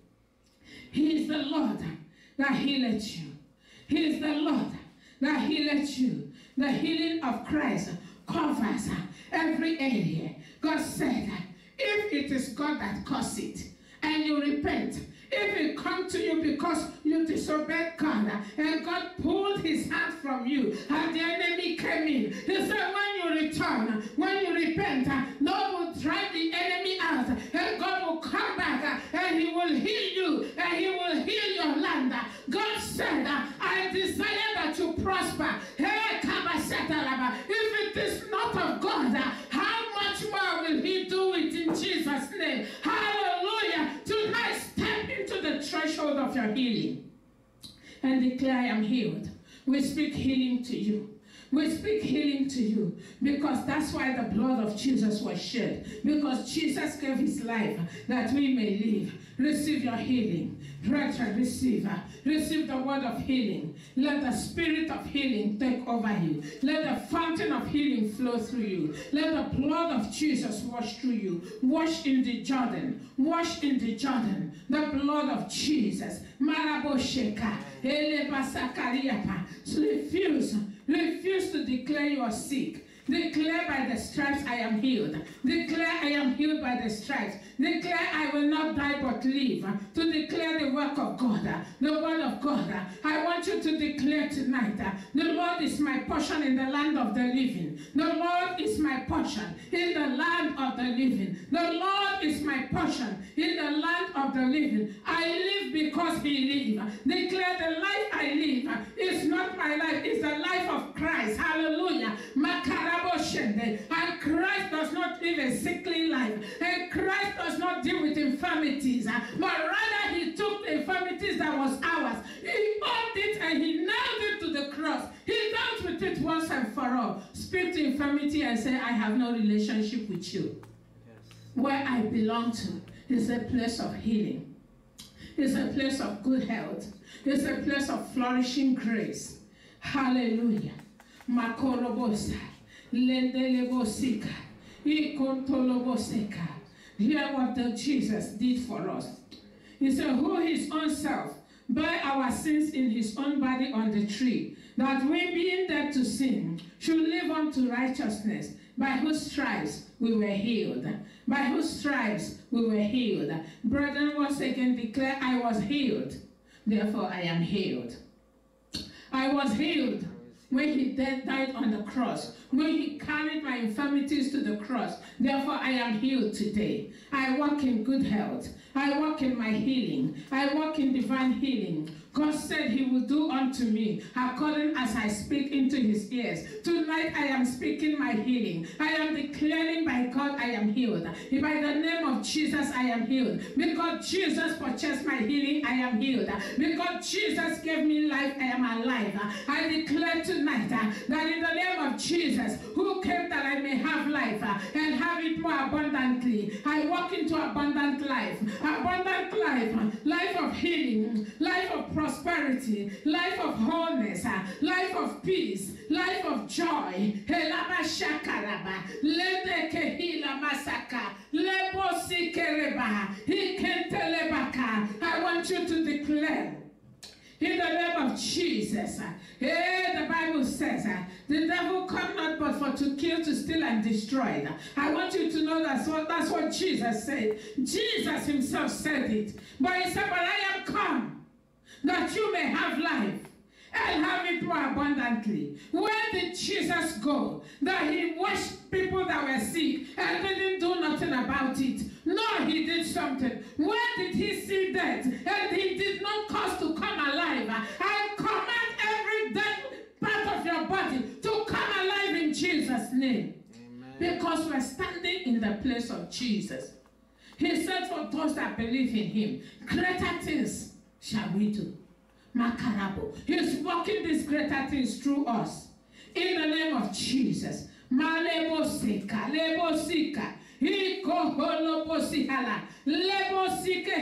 He is the Lord that He healeth you. He is the Lord that He healeth you. The healing of Christ covers every area. God said, if it is God that caused it, and you repent, if it come to you because you disobeyed God and God pulled his hand from you and the enemy came in, he said when you return, when you repent, God will drive the enemy out and God will come back and he will heal you and he will heal your land. God said, I desire that you prosper. If it is not of God, how much more will he do it in Jesus' name? Hallelujah. Tonight, step into the threshold of your healing and declare, I am healed. We speak healing to you. We speak healing to you because that's why the blood of Jesus was shed. Because Jesus gave his life that we may live. Receive your healing. Brethren, receive. Receive the word of healing. Let the spirit of healing take over you. Let the fountain of healing flow through you. Let the blood of Jesus wash through you. Wash in the Jordan. Wash in the Jordan. The blood of Jesus. Marabosheka. Elebasakariapa. Refuse. Refuse to declare you are sick. Declare by the stripes I am healed. Declare I am healed by the stripes. Declare I will not die but live. To declare the work of God, the word of God. I want you to declare tonight the Lord is my portion in the land of the living. The Lord is my portion in the land of the living. The Lord is my portion in the land of the living. I live because He lives. Declare the life I live is not my life, it's the life of Christ. Hallelujah. And Christ does not live a sickly life. And Christ does not deal with infirmities. But rather he took the infirmities that was ours. He owned it and he nailed it to the cross. He dealt with it once and for all. Speak to infirmity and say, I have no relationship with you. Where I belong to is a place of healing. It's a place of good health. It's a place of flourishing grace. Hallelujah. Makorobosa. Lendelebosika. Ikontoloboseka. Hear what the Jesus did for us. He said, Who his own self bare our sins in his own body on the tree, that we being dead to sin should live unto righteousness, by whose stripes we were healed. By whose stripes we were healed. Brethren, once again declare, I was healed. Therefore, I am healed. I was healed when he died on the cross, when he carried my infirmities to the cross. Therefore, I am healed today. I walk in good health. I walk in my healing. I walk in divine healing. God said he will do unto me according as I speak into his ears. Tonight I am speaking my healing. I am declaring by God I am healed. By the name of Jesus I am healed. Because Jesus purchased my healing, I am healed. Because Jesus gave me life, I am alive. I declare tonight that in the name of Jesus, who came that I may have life and have it more abundantly, I walk into abundant life. Abundant life, life of healing, life of prosperity, life of wholeness, life of peace, life of joy. Helaba shakaraba, ledeke hila masaka, lebo sikereba, hikentelebaka. I want you to declare. In the name of Jesus. Hey, the Bible says, uh, the devil come not but for to kill, to steal, and destroy. I want you to know that's what that's what Jesus said. Jesus himself said it. But he said, But I am come that you may have life and have it more abundantly. Where did Jesus go? That he washed people that were sick and didn't do nothing about it. No, he did something. Where did he see death? And he did not cause to come alive. I command every dead part of your body to come alive in Jesus' name. Because we're standing in the place of Jesus. He said, For those that believe in him, greater things shall we do. Makarabo. He's working these greater things through us. In the name of Jesus.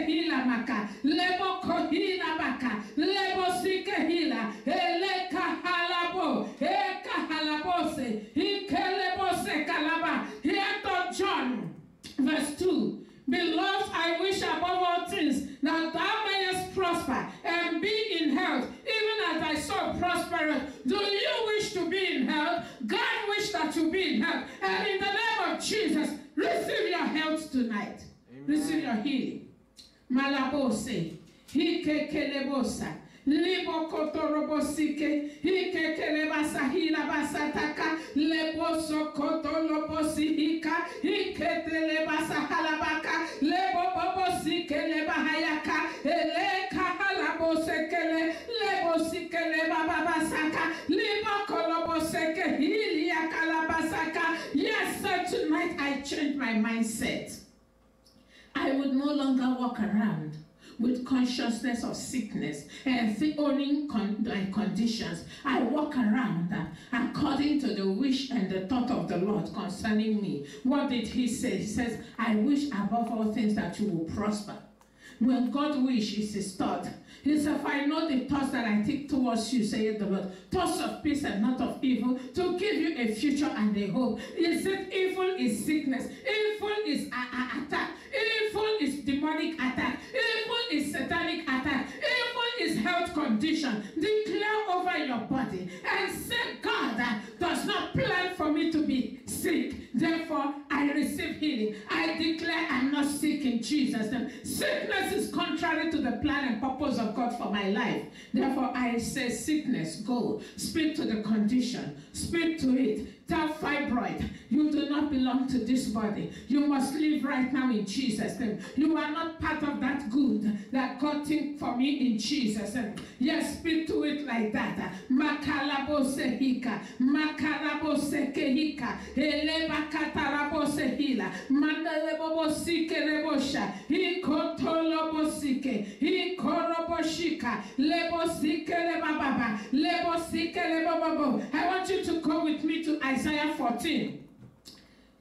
Hila maka. Hila halabo. Kalaba. Here John. Verse 2. Beloved, I wish above all things that thou mayest prosper and be in health, even as thy soul prospereth. Do you wish to be in health? God wish that you be in health. And in the name of Jesus, receive your health tonight. Receive your healing. Malabose. Hikekelebosa. Libo kotorobosike, hikekelebasa hila basataka, leboso kotolobosihika, hiketelebasa halabaka, lebo bobosike lebahayaka, eleka halabosekele, lebosikele bababasaka, libo koloboseke, hiliakalabasaka. Yes, sir, tonight I changed my mindset. I would no longer walk around with consciousness of sickness and owning con- conditions. I walk around according to the wish and the thought of the Lord concerning me. What did he say? He says, I wish above all things that you will prosper When God wishes his thought. He said, For I know the thoughts that I think towards you, saith the Lord, thoughts of peace and not of evil, to give you a future and a hope. He said, Evil is sickness, evil is attack, evil is demonic attack, evil is satanic attack, evil is health condition. Declare over your body and say, God does not plan for me to be sick. Therefore, I receive healing. I declare I'm not sick in Jesus' name. Sickness is contrary to the plan and purpose of God for my life. Therefore, I say, sickness, go. Speak to the condition. Speak to it. Tell fibroid, you do not belong to this body. You must live right now in Jesus' name. You are not part of that good that God think for me in Jesus' name. Yes, speak to it like that. Makalabo sehika, makalabo sekehika, katarabo sehila, mandalebo sike rebosha, ikotolobo sike, ikoroboshika, lebo sike lebababa, lebababo. I want you to go with me to Isaiah 14.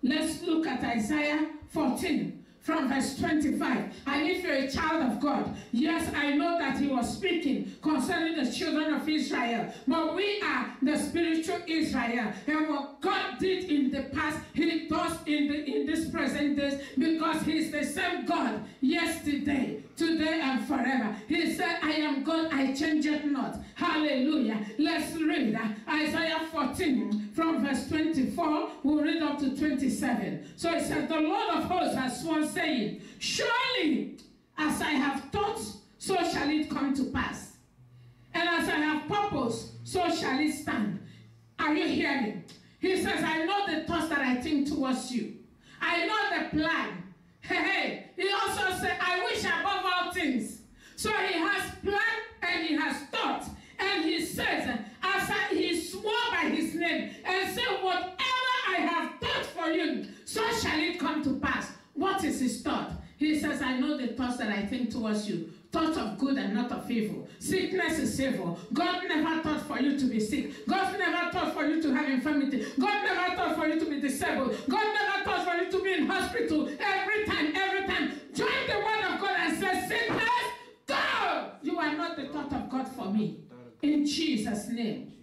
Let's look at Isaiah 14 from verse 25. And if you're a child of God, yes, I know that he was speaking concerning the children of Israel. But we are the spiritual Israel. And what God did in the past, he does in, the, in this present days because he's the same God yesterday, today, and forever. He said, I am God, I change it not. Hallelujah. Let's read uh, Isaiah 14 from verse 24. We'll read up to 27. So it says, The Lord of hosts has sworn saying, Surely as I have thought, so shall it come to pass. And as I have purpose, so shall it stand. Are you hearing? He says, I know the thoughts that I think towards you. I know the plan. (laughs) Hey, hey. He also said, I wish above all things. So he has planned and he has thought. And he says, I, he swore by his name and said, whatever I have thought for you, so shall it come to pass. What is his thought? He says, I know the thoughts that I think towards you, thoughts of good and not of evil. Sickness is evil. God never thought for you to be sick. God never thought for you to have infirmity. God never thought for you to be disabled. God never thought for you to be in hospital every time, every time. Join the word of God and say, sickness, go! You are not the thought of God for me. In Jesus' name.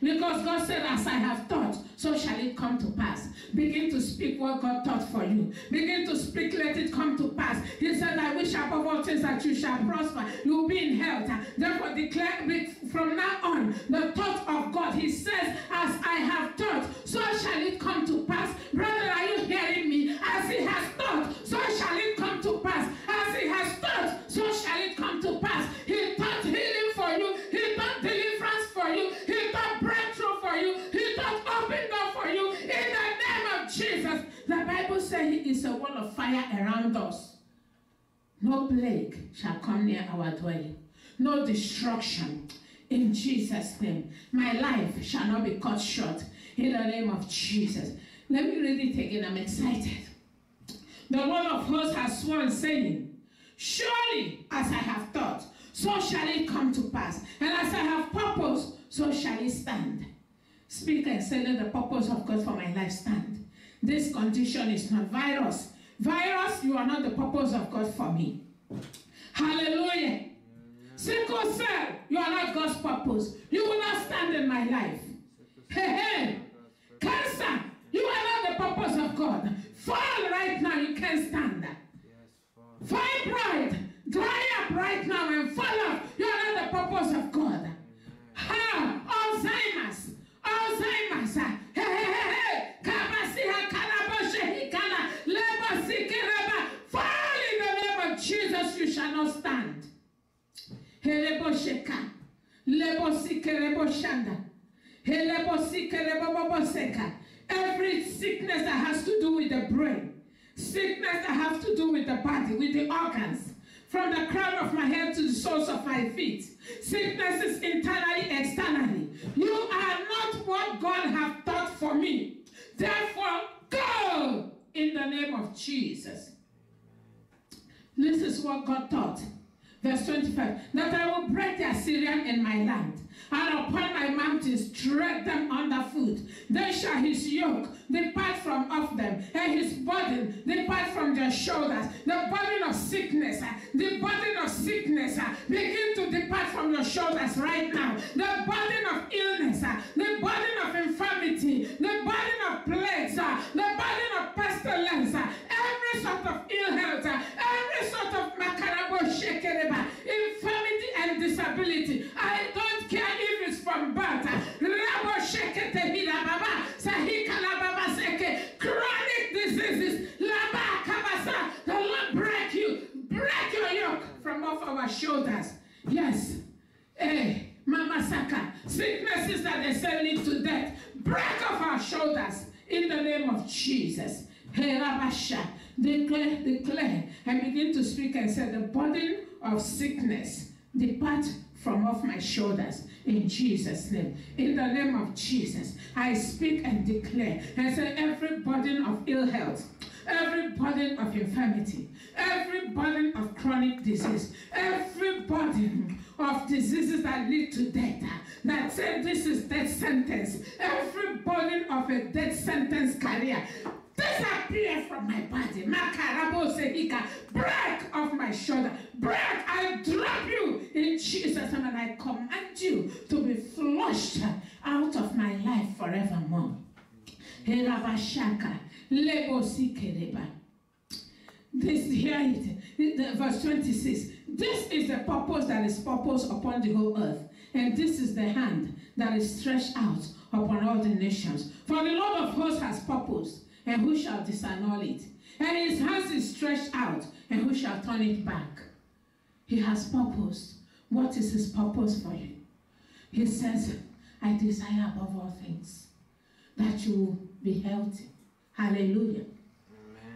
Because God said, as I have thought, so shall it come to pass. Begin to speak what God thought for you. Begin to speak, let it come to pass. He said, I wish above all things that you shall prosper. You will be in health. Therefore, declare from now on the thought of God. He says, as I have thought, so shall it come to pass. Brother, are you hearing me? As he has thought, so shall it come to pass. As he has thought, so shall it come to pass. He thought healing for you. He thought deliverance for you. He breakthrough for you. He thought open door for you. In the name of Jesus. The Bible says he is a wall of fire around us. No plague shall come near our dwelling. No destruction. In Jesus' name. My life shall not be cut short. In the name of Jesus. Let me read it again. I'm excited. The Lord of hosts has sworn, saying, Surely as I have thought, so shall it come to pass. And as I have purpose, so shall it stand. Speak and say, Let the purpose of God for my life stand. This condition is not virus. Virus, you are not the purpose of God for me. Hallelujah. Sickle cell, you are not God's purpose. You will not stand in my life. Hey, hey. Cancer, you are not the purpose of God. Fall right now, you can't stand. Fibroid, dry up right now and fall off. You are not the purpose of God. Ha, Alzheimer's, Alzheimer's. Hey, hey, hey, hey. Kabasiha kalaboshe hikala, leba sikireba. Fall in the name of Jesus, you shall not stand. Helebo sheka, lebo sikerebo shanda, helebo sikerebo bobo seka. Every sickness that has to do with the brain, sickness that has to do with the body, with the organs, from the crown of my head to the soles of my feet. Sicknesses internally, externally. You are not what God has thought for me. Therefore, go in the name of Jesus. This is what God thought Verse 25, that I will break the Assyrian in my land, and upon my mountains tread them underfoot. Then shall his yoke depart from off them, and his burden depart from their shoulders. The burden of sickness, the burden of sickness, begin to depart from your shoulders right now. The burden of illness, the burden of infirmity, the burden of plagues, the burden of pestilence, every sort of ill health, every sort of makarabo shekereba, infirmity and disability. I don't care if it's from birth. Rabo shekete baba, sahika la baba seke, chronic diseases, laba kabasa. The Lord break you, break your yoke from off our shoulders. Yes. Hey, Mama Saka, sicknesses that they say lead to death, break off our shoulders in the name of Jesus. Hey, Rabasha, declare, declare, and begin to speak and say, the burden of sickness depart from off my shoulders in Jesus' name. In the name of Jesus, I speak and declare and say, every burden of ill health, every burden of infirmity, every burden of chronic disease, every burden of diseases that lead to death, that say this is death sentence, every burden of a death sentence career, disappear from my body. Makarabo sehika, break off my shoulder, break. I drop you in Jesus' name, and I command you to be flushed out of my life forevermore. Herabashaka, lebo sikereba. This here it, verse 26. This is the purpose that is purpose upon the whole earth, and this is the hand that is stretched out upon all the nations. For the Lord of hosts has purpose, and who shall disannul it? And his hands is stretched out, and who shall turn it back? He has purpose. What is his purpose for you? He says, I desire above all things that you will be healthy. Hallelujah.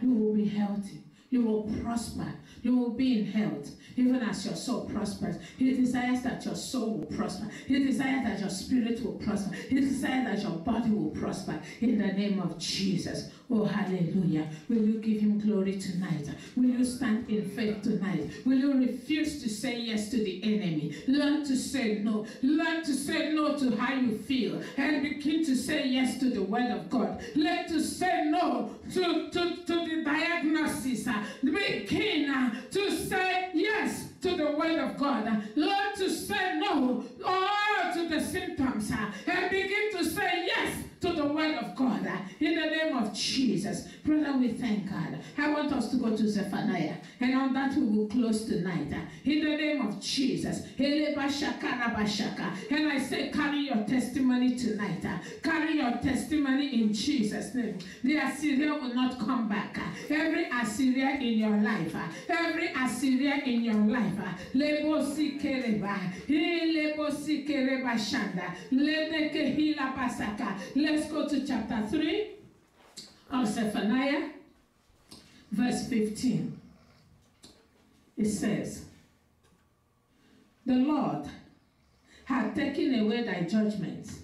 You will be healthy. You will prosper. You will be in health, even as your soul prospers. He desires that your soul will prosper. He desires that your spirit will prosper. He desires that your body will prosper in the name of Jesus. Oh, hallelujah. Will you give him glory tonight? Will you stand in faith tonight? Will you refuse to say yes to the enemy? Learn to say no. Learn to say no to how you feel and begin to say yes to the word of God. Learn to say no to, to, to the diagnosis. Begin uh, to say yes to the word of God. Learn to say no oh, to the symptoms uh, and begin to say yes to the word of God uh, in the name of Jesus. Brother, we thank God. I want us to go to Zephaniah, and on that we will close tonight uh, in the name of Jesus. And I say, carry your testimony tonight. uh, Carry your testimony in Jesus' name. The Assyria will not come back. Every Assyria in your life, every Assyria in your life, Lebo sikereba, lebo sikereba shanda, ledeke hila pasaka. Let's go to chapter 3 of Zephaniah, verse 15. It says, The Lord had taken away thy judgments,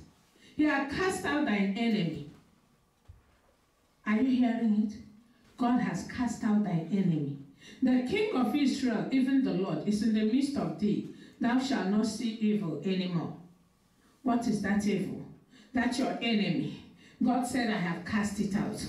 he had cast out thine enemy. Are you hearing it? God has cast out thy enemy. The king of Israel, even the Lord, is in the midst of thee. Thou shalt not see evil anymore. What is that evil? That's your enemy. God said, I have cast it out.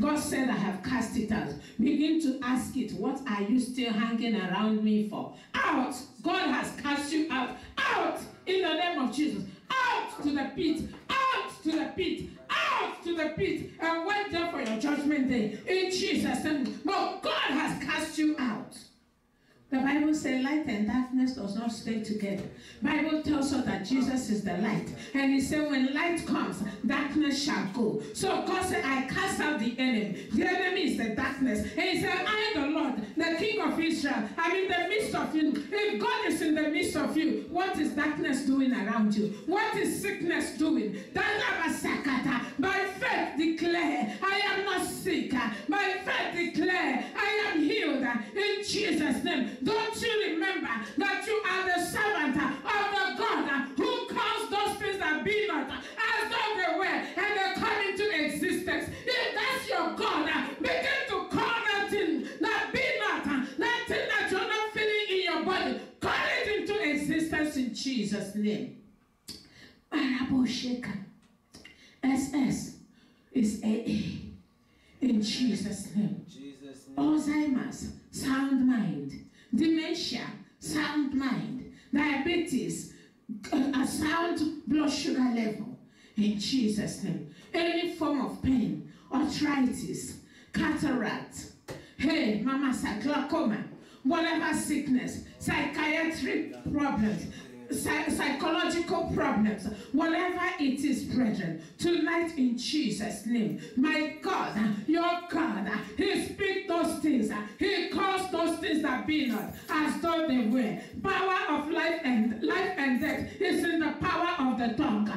God said, I have cast it out. Begin to ask it, what are you still hanging around me for? Out! God has cast you out. Out! In the name of Jesus. Out to the pit. Out to the pit. Out to the pit. And wait there for your judgment day. In Jesus' name. But God has cast you out. The Bible says light and darkness does not stay together. Bible tells us that Jesus is the light. And he said when light comes, darkness shall go. So God said, I cast out the enemy. The enemy is the darkness. And he said, I am the Lord, the King of Israel, I'm in the midst of you. If God is in the midst of you, what is darkness doing around you? What is sickness doing? By faith declare, I am not sick. By faith declare, I am healed. In Jesus' name. Don't you remember that you are the servant of the God who calls those things that be not as though they were and they come into existence? If that's your God, begin to call that thing that be not, that thing that you're not feeling in your body. Call it into existence in Jesus' name. SS is AA. In Jesus' name. Jesus' name. Alzheimer's, sound mind. Dementia, sound mind. Diabetes, a sound blood sugar level. In Jesus' name. Any form of pain, arthritis, cataract, hey, mama, glaucoma, whatever sickness, psychiatric problems, psychological problems, whatever it is, brethren, tonight in Jesus' name, my God, your God, He speaks those things, He calls those things that be not as though they were. Power of life and life and death is in the power of the tongue.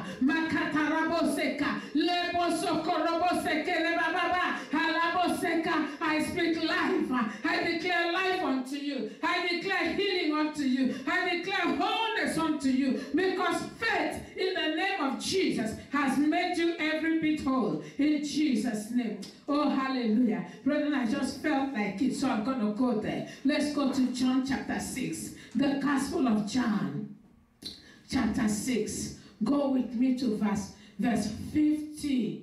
I speak life. I declare life unto you. I declare healing unto you. I declare wholeness unto you because faith in the name of Jesus has made you every bit whole in Jesus' name. Oh, hallelujah. Brethren, I just felt like it, so I'm going to go there. Let's go to John chapter 6, the Gospel of John, chapter 6. Go with me to verse, verse 50.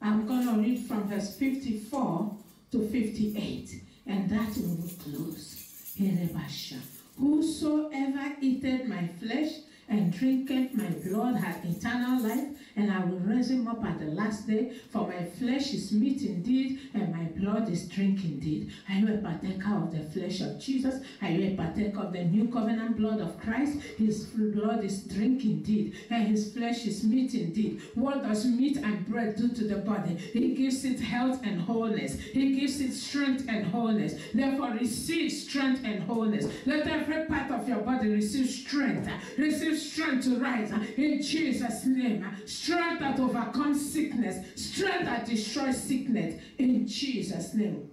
I'm going to read from verse 54 to 58, and that will close. Erebasha. Whosoever eateth my flesh and drinketh my blood hath eternal life, and I will raise him up at the last day. For my flesh is meat indeed, and my blood is drink indeed. Are you a partaker of the flesh of Jesus? Are you a partaker of the new covenant blood of Christ? His blood is drink indeed, and his flesh is meat indeed. What does meat and bread do to the body? He gives it health and wholeness. He gives it strength and wholeness. Therefore, receive strength and wholeness. Let every part of your body receive strength. Receive strength to rise in Jesus' name. Strength that overcomes sickness. Strength that destroys sickness in Jesus' name.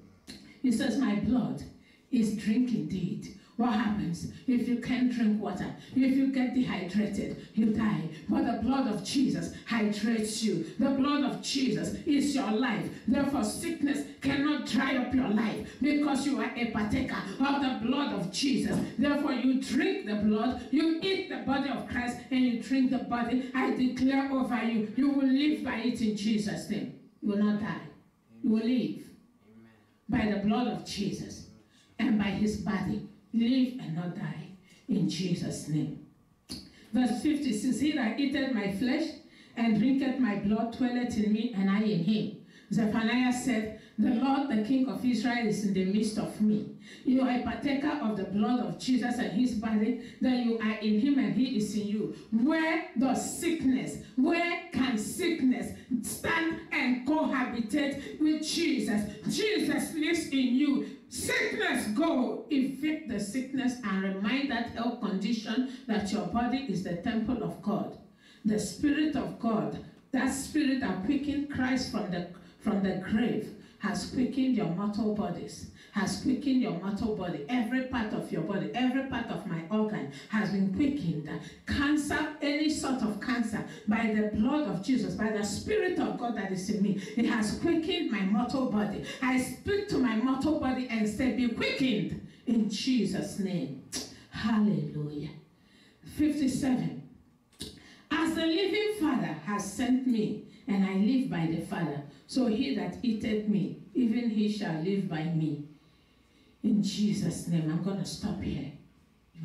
He says, My blood is drink indeed. What happens if you can't drink water? If you get dehydrated, you die. But the blood of Jesus hydrates you. The blood of Jesus is your life. Therefore, sickness cannot dry up your life because you are a partaker of the blood of Jesus. Therefore, you drink the blood, you eat the body of Christ, and you drink the body. I declare over you, you will live by it in Jesus' name. You will not die. You will live by the blood of Jesus and by his body. Live and not die in Jesus' name. Verse 56 He that eateth my flesh and drinketh my blood dwelleth in me, and I in him. Zephaniah said, The Lord, the King of Israel, is in the midst of me. You are a partaker of the blood of Jesus and his body, then you are in him and he is in you. Where does sickness, where can sickness stand and cohabitate with Jesus? Jesus lives in you. Sickness, go. Evict the sickness and remind that health condition that your body is the temple of God. The Spirit of God, that Spirit that quickened Christ from the from the grave, has quickened your mortal bodies, has quickened your mortal body. Every part of your body, every part of my organ has been quickened. Cancer, any sort of cancer, by the blood of Jesus, by the Spirit of God that is in me, it has quickened my mortal body. I speak to my mortal body and say, Be quickened in Jesus' name. Hallelujah. 57. As the living Father has sent me, and I live by the Father, so he that eateth me, even he shall live by me. In Jesus' name, I'm going to stop here.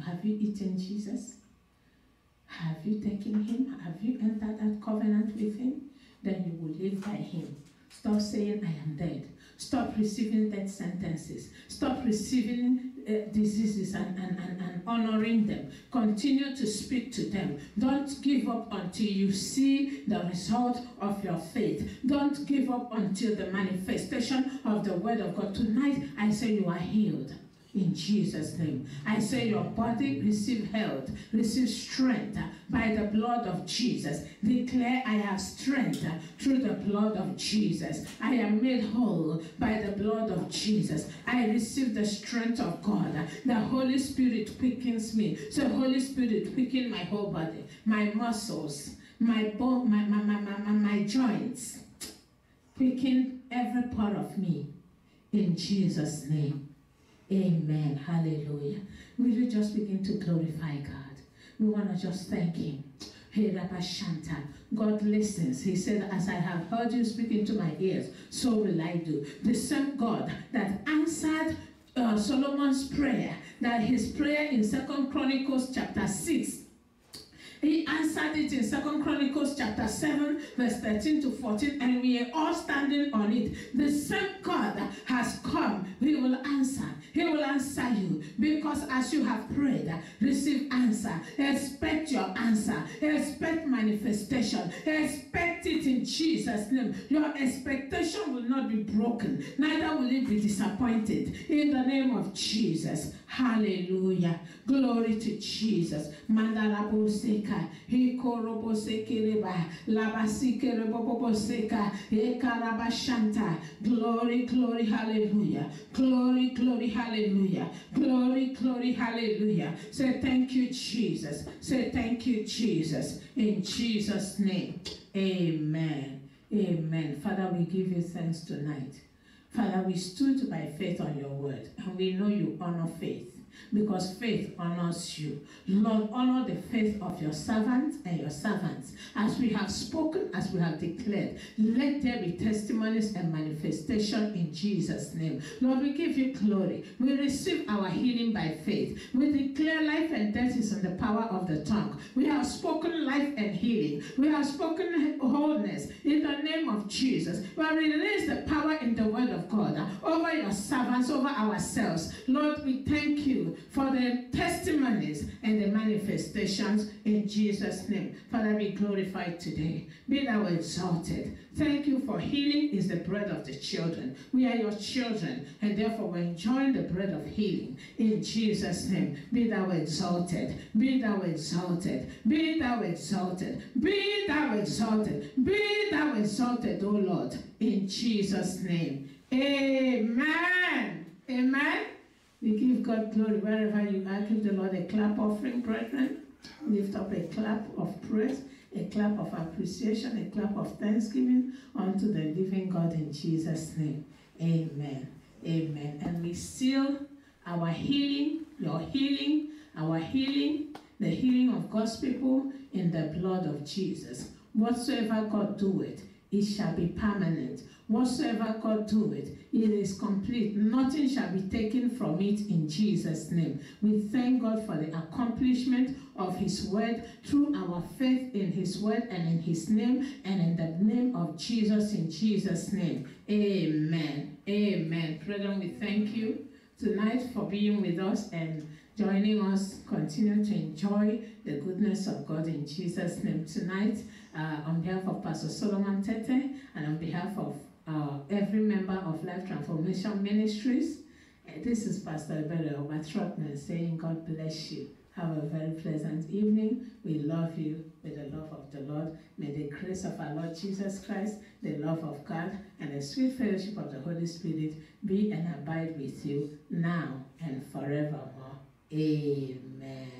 Have you eaten Jesus? Have you taken him? Have you entered that covenant with him? Then you will live by him. Stop saying, I am dead. Stop receiving death sentences. Stop receiving uh, diseases and, and, and, and honoring them. Continue to speak to them. Don't give up until you see the result of your faith. Don't give up until the manifestation of the word of God. Tonight, I say you are healed. In Jesus' name. I say your body receive health, receive strength by the blood of Jesus. Declare I have strength through the blood of Jesus. I am made whole by the blood of Jesus. I receive the strength of God. The Holy Spirit quickens me. So Holy Spirit quicken my whole body, my muscles, my bone, my, my, my, my, my, joints. Quicken every part of me. In Jesus' name. Amen. Hallelujah. Will you just begin to glorify God? We want to just thank Him. Hey, Shanta. God listens. He said, As I have heard you speak into my ears, so will I do. The same God that answered uh, Solomon's prayer, that his prayer in Second Chronicles chapter 6 he answered it in Second Chronicles chapter 7, verse 13 to 14, and we are all standing on it. The same God has come. He will answer. He will answer you. Because as you have prayed, receive answer. Expect your answer. Expect manifestation. Expect it in Jesus' name. Your expectation will not be broken, neither will it be disappointed. In the name of Jesus. Hallelujah. Glory to Jesus. Mandaraboseka. Hikorobosekereba. Labasikereboboseka. Ekarabashanta. Glory, glory, hallelujah. Glory, glory, hallelujah. Glory, glory, hallelujah. Say thank you, Jesus. Say thank you, Jesus. In Jesus' name. Amen. Amen. Father, we give you thanks tonight. Father, we stood by faith on your word, and we know you honor faith because faith honors you. Lord, honor the faith of your servants and your servants. As we have spoken, as we have declared, let there be testimonies and manifestation in Jesus' name. Lord, we give you glory. We receive our healing by faith. We declare life and death is in the power of the tongue. We have spoken life and healing. We have spoken wholeness in the name of Jesus. We have released the power in the word of God over your servants, over ourselves. Lord, we thank you for the testimonies and the manifestations in Jesus' name. Father, be glorified today. Be thou exalted. Thank you for healing is the bread of the children. We are your children, and therefore we're enjoying the bread of healing. In Jesus' name, be thou exalted. Be thou exalted. Be thou exalted. Be thou exalted. Be thou exalted, O Lord. In Jesus' name. Amen. Amen. We give God glory wherever you are. Give the Lord a clap offering, brethren. Lift up a clap of praise, a clap of appreciation, a clap of thanksgiving unto the living God in Jesus' name. Amen. Amen. And we seal our healing, your healing, our healing, the healing of God's people in the blood of Jesus. Whatsoever God do it, it shall be permanent. Whatsoever God do it, it is complete. Nothing shall be taken from it in Jesus' name. We thank God for the accomplishment of His word through our faith in His word and in His name and in the name of Jesus in Jesus' name. Amen. Amen. Brethren, we thank you tonight for being with us and joining us. Continue to enjoy the goodness of God in Jesus' name tonight. Uh, on behalf of Pastor Solomon Tetteh and on behalf of uh, every member of Life Transformation Ministries. This is Pastor Ebere Ogba-Trotman saying, God bless you. Have a very pleasant evening. We love you with the love of the Lord. May the grace of our Lord Jesus Christ, the love of God, and the sweet fellowship of the Holy Spirit be and abide with you now and forevermore. Amen.